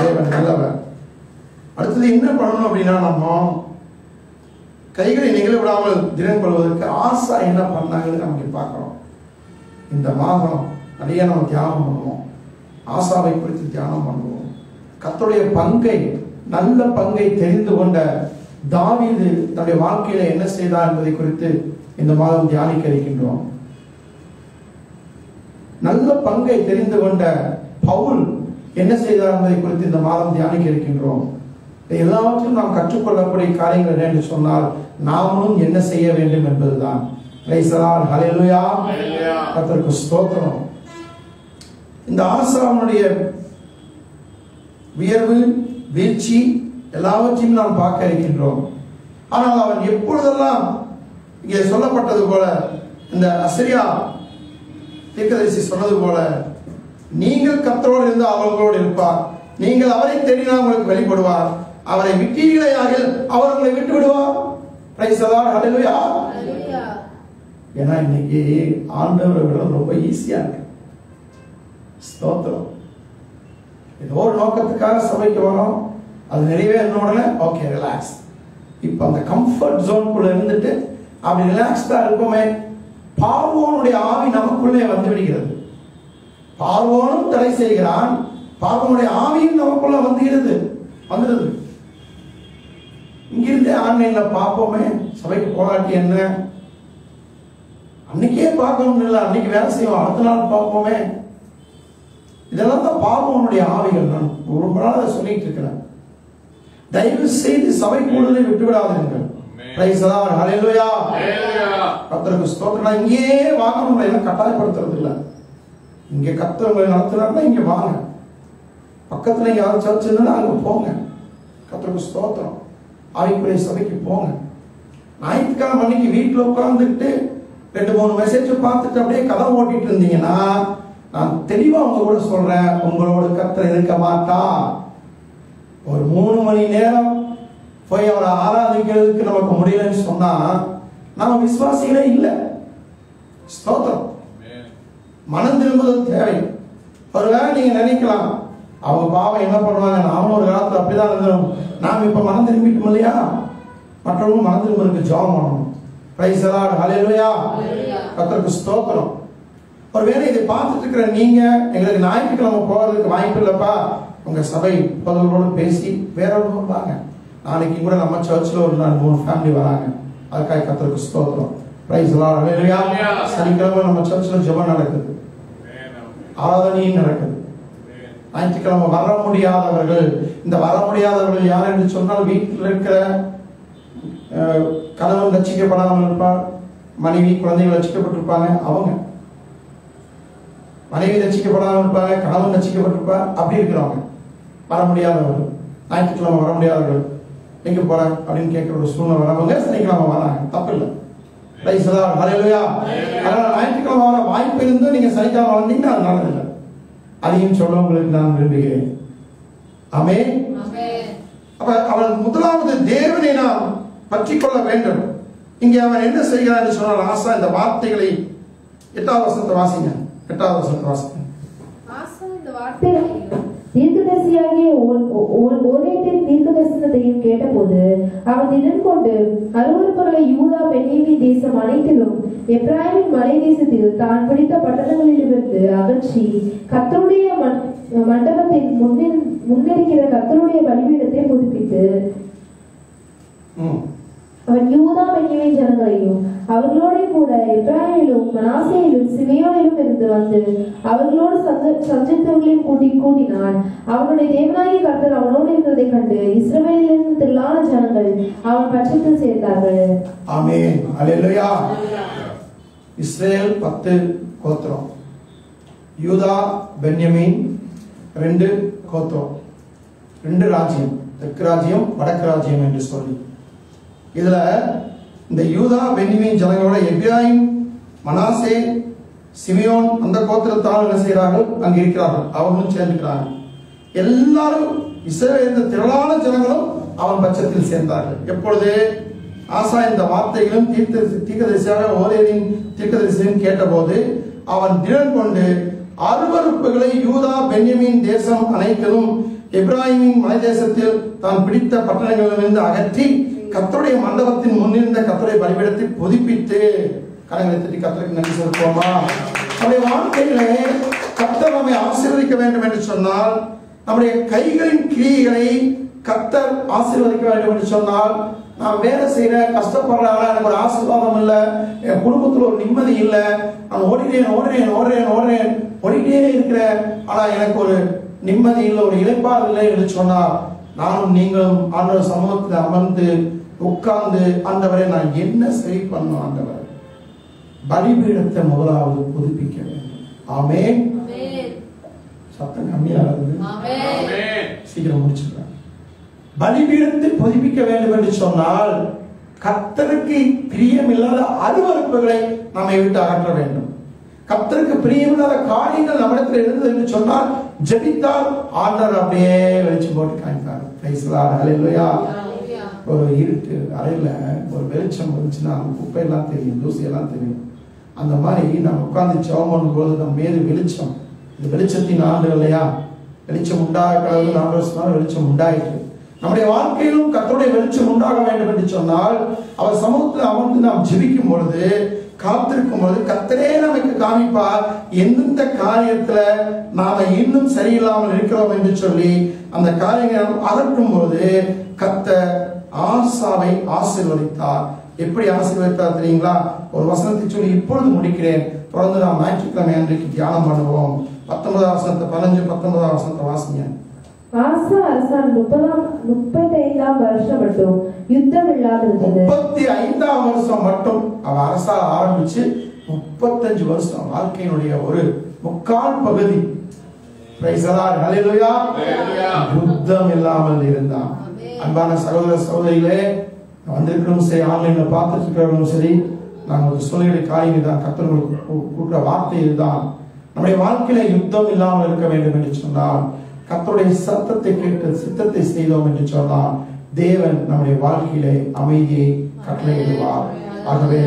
[SPEAKER 2] தேவன் நல்லவர் அடுத்தது என்ன பண்ணணும் அப்படின்னா நம்ம கைகளை நிகழ விடாமல் தினம் கொள்வதற்கு ஆசா என்ன பண்ணாங்கன்னு நம்ம பார்க்குறோம் இந்த மாதம் நிறைய நம்ம தியானம் பண்ணுவோம் ஆசாவை குறித்து தியானம் பண்ணுவோம் கத்தோடைய பங்கை நல்ல பங்கை தெரிந்து கொண்ட தாவிது தன்னுடைய வாழ்க்கையில என்ன செய்தார் என்பதை குறித்து இந்த மாதம் தியானிக்க இருக்கின்றோம் நல்ல பங்கை தெரிந்து கொண்ட பவுல் என்ன செய்தார் என்பதை குறித்து இந்த மாதம் தியானிக்க இருக்கின்றோம் எல்லாவற்றையும் நாம் கற்றுக்கொள்ளக்கூடிய காரியங்கள் என்ன என்று சொன்னால் நாமளும் என்ன செய்ய வேண்டும் என்பதுதான் ஸ்தோத்திரம் இந்த ஆசாமனுடைய உயர்வு வீழ்ச்சி எல்லாவற்றையும் நாம் பார்க்க இருக்கின்றோம் ஆனால் அவன் எப்பொழுதெல்லாம் இங்கே சொல்லப்பட்டது போல இந்த அசிரியா தீர்க்கதரிசி சொன்னது போல நீங்கள் கத்தரோடு இருந்து அவர்களோடு இருப்பார் நீங்கள் அவரை தேடினால் உங்களுக்கு வெளிப்படுவார் அவரை விட்டீர்களையாக அவர் உங்களை விட்டு விடுவார் ஏன்னா இன்னைக்கு ஆண்டவர் விட ரொம்ப ஈஸியா இருக்கு ஸ்தோத்திரம் ஏதோ ஒரு நோக்கத்துக்காக சபைக்கு வரோம் அது நிறைவேறின உடனே ஓகே ரிலாக்ஸ் இப்போ அந்த கம்ஃபர்ட் ஜோன் ஜோனுக்குள்ள இருந்துட்டு அப்படி ரிலாக்ஸ்டா இருப்போமே பார்வோனுடைய ஆவி நமக்குள்ளே வந்து விடுகிறது பார்வோனும் தடை செய்கிறான் பார்வோனுடைய ஆவியும் நமக்குள்ள வந்துகிறது வந்துடுது இங்கிருந்தே ஆன்லைன்ல பார்ப்போமே சபைக்கு போராட்டி என்ன அன்னைக்கே பார்க்கணும் இல்லை அன்னைக்கு வேலை செய்வோம் அடுத்த நாள் பார்ப்போமே இதெல்லாம் தான் பார்வோனுடைய ஆவிகள் நான் ஒரு நாள் சொல்லிட்டு இருக்கிறேன் தயவு செய்து சபை கூடுதலை விட்டுவிடாதீர்கள் நான் இங்கேயே கட்டாயப்படுத்துறது வாங்க யாரும் போங்க ஸ்தோத்திரம் போங்க ஞாயிற்றுக்கிழமை மூணு மெசேஜ் அப்படியே ஓட்டிட்டு இருந்தீங்கன்னா நான் உங்க கூட சொல்றேன் உங்களோட கத்தர் இருக்க மாட்டா ஒரு மூணு மணி நேரம் போய் அவரை ஆராதிக்கிறதுக்கு நமக்கு முடியலன்னு சொன்னா நம்ம விசுவாசிகளே இல்லை ஸ்தோத்திரம் மனம் திரும்புதல் தேவை ஒருவேளை நீங்க நினைக்கலாம் அவங்க பாவம் என்ன பண்ணுவாங்க நாமளும் ஒரு காலத்துல அப்படிதான் இருந்தோம் நாம் இப்ப மனம் திரும்பிட்டோம் இல்லையா மற்றவங்க மனம் திரும்புறதுக்கு ஜோம் பண்ணணும் பிரைஸ் எல்லாம் அலையிலையா கத்தருக்கு ஸ்தோத்திரம் ஒருவேளை இதை பார்த்துட்டு இருக்கிற நீங்க எங்களுக்கு ஞாயிற்றுக்கிழமை போறதுக்கு வாய்ப்பு இல்லப்பா உங்க சபை பொதுவரோடு பேசி வேற ஒன்று வாங்க நாளைக்கு கூட நம்ம சர்ச்சில் ஒரு நாள் மூணு ஃபேமிலி வராங்க அதுக்காக கத்திரக்கு ஸ்தோத்திரம் பிரைஸ் சனிக்கிழமை நம்ம சர்ச்ல ஜெபம் நடக்குது ஆராதனையும் நடக்குது ஞாயிற்றுக்கிழமை வர முடியாதவர்கள் இந்த வர முடியாதவர்கள் யார் என்று சொன்னால் வீட்டில் இருக்கிற கணவன் ரசிக்கப்படாமல் இருப்பார் மனைவி குழந்தைகள் ரசிக்கப்பட்டிருப்பாங்க அவங்க மனைவி ரசிக்கப்படாமல் இருப்பாங்க கணவன் ரசிக்கப்பட்டிருப்பார் அப்படி இருக்கிறவங்க வர முடியாதவர்கள் ஞாயிற்றுக்கிழமை வர முடியாதவர்கள் எங்க போற அப்படின்னு கேட்கிற ஒரு சூழ்நிலை அவங்க சனிக்கிழமை வராங்க தப்பு இல்லை அதனால ஞாயிற்றுக்கிழமை வர வாய்ப்பு இருந்தும் நீங்க சனிக்கிழமை வந்தீங்கன்னா அது நல்லதில்லை அதையும் சொல்ல உங்களுக்கு நான் விரும்புகிறேன் ஆமே அப்ப அவன் முதலாவது தேவனை நாம் பற்றி கொள்ள வேண்டும் இங்கே அவன் என்ன செய்கிறான் என்று சொன்னால் ஆசா இந்த வார்த்தைகளை எட்டாவது வருஷத்தை வாசிங்க எட்டாவது வருஷத்தை வாசிங்க
[SPEAKER 1] ஆசா இந்த வார்த்தைகளை தீர்க்கதரிசியாகிய ஓரேட்டின் தீர்க்க தரிசனத்தையும் கேட்டபோது அவன் திடன் கொண்டு அருவறுப்புகளை யூதா பெண்ணிமி தேசம் அனைத்திலும் எப்ராஹிமின் மலை தேசத்தில் தான் பிடித்த பட்டணங்களிலிருந்து அகற்றி கத்தருடைய மண்டபத்தை முன்னின் முன்னெடுக்கிற கத்தருடைய வழிபீடத்தை புதுப்பித்து அவன் யூதா பெண்ணிமை ஜனங்களையும் அவர்களோட கூட இப்ராஹிலும் மனாசேயிலும் சிமையோரிலும் இருந்து வந்து அவர்களோடு சஞ்சித்தவர்களையும் கூட்டி கூட்டினான் அவனுடைய தேவநாயக கர்த்தர் அவனோடு இருந்ததை கண்டு இஸ்ரவேலிலிருந்து தில்லான ஜனங்கள் அவன் பட்சத்தில் சேர்ந்தார்கள்
[SPEAKER 2] ஆமேன் இஸ்ரேல் பத்து கோத்திரம் யூதா பென்யமீன் ரெண்டு கோத்திரம் ரெண்டு ராஜ்யம் தெற்கு ராஜ்யம் வடக்கு ராஜ்யம் என்று சொல்லி இதில் இந்த யூதா பென்யமின் ஜனங்களோட எப்ராஹிம் மனாசே சிமியோன் அந்த கோத்திரத்தால் என்ன செய்கிறார்கள் அங்கே இருக்கிறார்கள் அவர்களும் சேர்ந்துக்கிறார்கள் எல்லாரும் இசைந்த இந்த திரளான ஜனங்களும் அவன் பட்சத்தில் சேர்ந்தார்கள் எப்பொழுது ஆசா இந்த வார்த்தைகளும் தீர்த்த தீர்க்கதரிசியாக ஓரேனின் தீர்க்கதரிசியும் கேட்டபோது அவன் திடன் கொண்டு அருவறுப்புகளை யூதா பென்யமின் தேசம் அனைத்திலும் இப்ராஹிமின் மலை தேசத்தில் தான் பிடித்த பட்டணங்களிலிருந்து அகற்றி கத்தருடைய மண்டபத்தின் முன்னிருந்த கத்தரை பலிபீடத்தை புதுப்பித்து கரங்களை தட்டி கத்தருக்கு நன்றி செலுத்துவோமா நம்முடைய வாழ்க்கையிலே கத்தர் நம்மை ஆசீர்வதிக்க வேண்டும் என்று சொன்னால் நம்முடைய கைகளின் கிரியைகளை கத்தர் ஆசீர்வதிக்க வேண்டும் என்று சொன்னால் நான் வேலை செய்கிறேன் கஷ்டப்படுறாங்க எனக்கு ஒரு ஆசீர்வாதம் இல்லை என் குடும்பத்தில் ஒரு நிம்மதி இல்லை நான் ஓடினேன் ஓடுறேன் ஓடுறேன் ஓடுறேன் ஓடிட்டே இருக்கிறேன் ஆனால் எனக்கு ஒரு நிம்மதி இல்லை ஒரு இழைப்பாக இல்லை என்று சொன்னால் நானும் நீங்களும் ஆண்டோட சமூகத்தில் அமர்ந்து உட்கார்ந்து ஆண்டவரை நான் என்ன சரி பண்ணும் ஆண்டவர் பலிபீடத்தை முதலாவது புதுப்பிக்க வேண்டும் ஆமே சத்தம் கம்மியாகிறது சீக்கிரம் முடிச்சுக்கிறேன் பலிபீடத்தை புதுப்பிக்க வேண்டும் என்று சொன்னால் கத்தருக்கு பிரியமில்லாத அருவறுப்புகளை நம்மை விட்டு அகற்ற வேண்டும் கத்தருக்கு பிரியமில்லாத காரியங்கள் நம்மிடத்தில் இருந்தது என்று சொன்னால் ஜபித்தால் ஆண்டவர் அப்படியே வெளிச்சு போட்டு காய்ப்பார் ஒரு இருட்டு அறையில் ஒரு வெளிச்சம் வந்துச்சுன்னா குப்பையெல்லாம் தெரியும் தூசியெல்லாம் தெரியும் அந்த மாதிரி நம்ம உட்காந்து ஜெபம் பண்ணும்போது நம்ம மேலே வெளிச்சம் இந்த வெளிச்சத்தின் ஆண்டு இல்லையா வெளிச்சம் உண்டாக கடவுள் நாலு வருஷமாக வெளிச்சம் உண்டாயிட்டு நம்முடைய வாழ்க்கையிலும் கத்தருடைய வெளிச்சம் உண்டாக வேண்டும் என்று சொன்னால் அவர் சமூகத்தில் அமர்ந்து நாம் ஜெபிக்கும் பொழுது காத்திருக்கும் பொழுது கத்தரே நமக்கு காமிப்பா எந்தெந்த காரியத்துல நாம இன்னும் சரியில்லாமல் இருக்கிறோம் என்று சொல்லி அந்த காரியங்களை அகற்றும் பொழுது கத்த ஆசாவை ஆசீர்வதித்தார் எப்படி ஆசீர்வதித்தார் தெரியுங்களா ஒரு வசனத்தை சொல்லி இப்பொழுது முடிக்கிறேன் தொடர்ந்து நாம் ஞாயிற்றுக்கிழமை அன்றைக்கு தியானம் பண்ணுவோம் பத்தொன்பதாம் வசனத்தை பதினஞ்சு பத்தொன்பதாம் வசனத்தை வாசிங்க
[SPEAKER 1] முப்பத்தி
[SPEAKER 2] ஐந்தாம் வருஷம் மட்டும் ஆரம்பிச்சு முப்பத்தஞ்சு வருஷம் வாழ்க்கையினுடைய ஒரு முக்கால் பகுதி இல்லாமல் இருந்தான் அன்பான சகோதர சகோதரிகளே வந்திருக்கணும் சரி ஆன்லைனில் பார்த்துட்டு இருக்கிறவங்களும் சரி நாங்கள் ஒரு சூழ்நிலை காய்கறி தான் கத்தர்களுக்கு கொடுக்குற வார்த்தை இதுதான் நம்முடைய வாழ்க்கையில யுத்தம் இல்லாமல் இருக்க வேண்டும் என்று சொன்னால் கத்தருடைய சத்தத்தை கேட்டு சித்தத்தை செய்தோம் என்று சொன்னால் தேவன் நம்முடைய வாழ்க்கையிலே அமைதியை கட்டளையிடுவார் ஆகவே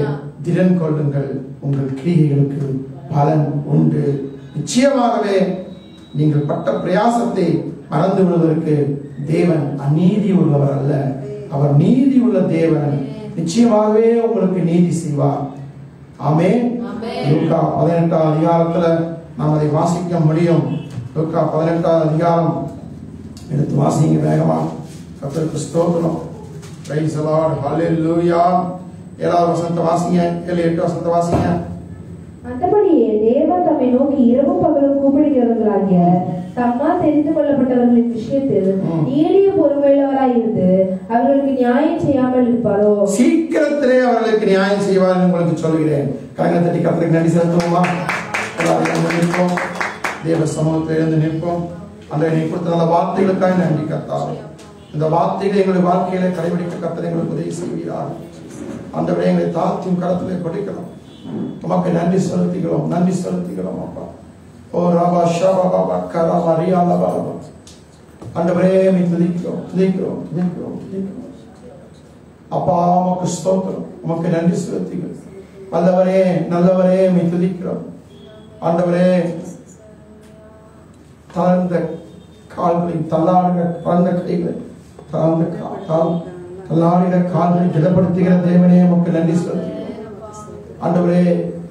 [SPEAKER 2] திடன் கொள்ளுங்கள் உங்கள் கிரிகைகளுக்கு பலன் உண்டு நிச்சயமாகவே நீங்கள் பட்ட பிரயாசத்தை மறந்து விடுவதற்கு தேவன் அநீதி உள்ளவர் அல்ல அவர் நீதி உள்ள தேவன் நிச்சயமாகவே உங்களுக்கு நீதி செய்வார் ஆமே பதினெட்டாம் அதிகாரத்துல நாம் அதை வாசிக்க முடியும் லூக்கா பதினெட்டாம் அதிகாரம் எடுத்து வாசிங்க வேகமா கத்தருக்கு ஸ்தோத்திரம் பிரைஸ் அலார்ட் ஹalleluya ஏழாவது வசனத்தை வாசிங்க ஏழு எட்டு வசனத்தை வாசிங்க
[SPEAKER 1] அந்தபடியே தேவன் தம்மை நோக்கி இரவும் பகலும் கூப்பிடுகிறவர்களாகிய தம்மா தெரிந்து கொள்ளப்பட்டவர்களின் விஷயத்தில் ஏழிய பொறுமையுள்ளவராய் இருந்து அவர்களுக்கு நியாயம்
[SPEAKER 2] செய்யாமல் இருப்பாரோ சீக்கிரத்திலே அவர்களுக்கு நியாயம் செய்வார் உங்களுக்கு சொல்கிறேன் கரங்க தட்டி நன்றி செலுத்துவோமா நிற்போம் தேவ சமூகத்தில் எழுந்து நிற்போம் அந்த நீ கொடுத்த நல்ல வார்த்தைகளுக்காக நன்றி கத்தாரு இந்த வார்த்தைகளை எங்களுடைய வாழ்க்கையில கடைபிடிக்க கத்தரை எங்களுக்கு உதவி செய்கிறார் அந்த விடயங்களை தாத்தியும் கடத்திலே கொடுக்கிறோம் உமக்கு நன்றி செலுத்துகிறோம் நன்றி செலுத்துகிறோம் அப்பா ஓ ராபா ஷபா பாபா கரா மரியா லபா அண்டவரே மீ துதிக்கிறோம் அப்பா உமக்கு ஸ்தோத்திரம் நன்றி செலுத்துகிறோம் வல்லவரே நல்லவரே மீ துதிக்கிறோம் ஆண்டவரே தாழ்ந்த கால்களில் தள்ளாடுகிற பறந்த கைகளை தாழ்ந்த கால் தள்ளாடுகிற கால்களை திடப்படுத்துகிற தேவனே உமக்கு நன்றி செலுத்துகிறோம் ஆண்டவரே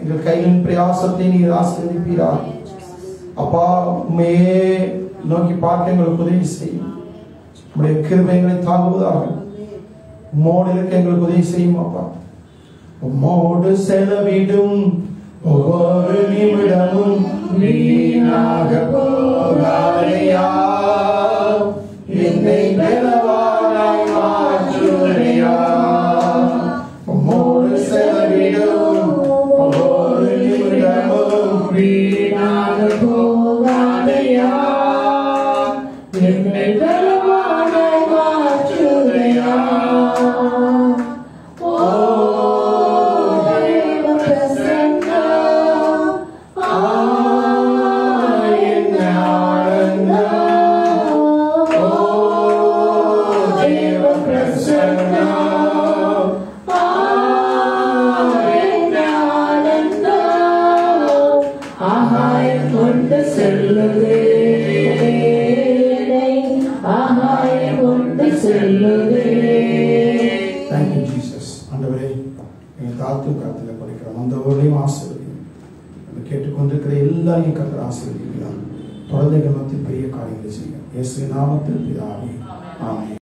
[SPEAKER 2] எங்கள் கையின் பிரயாசத்தை நீர் ஆசிரியப்பீராக அப்பா உண்மையே நோக்கி பார்க்க எங்களுக்கு உதவி செய்யும் கிருமைகளை தாங்குவதாக உம்மோடு இருக்க எங்களுக்கு உதவி செய்யும் அப்பா உம்மோடு செலவிடும் ஒவ்வொரு நிமிடமும் வீணாக போகாதையா என்னை பெறவும்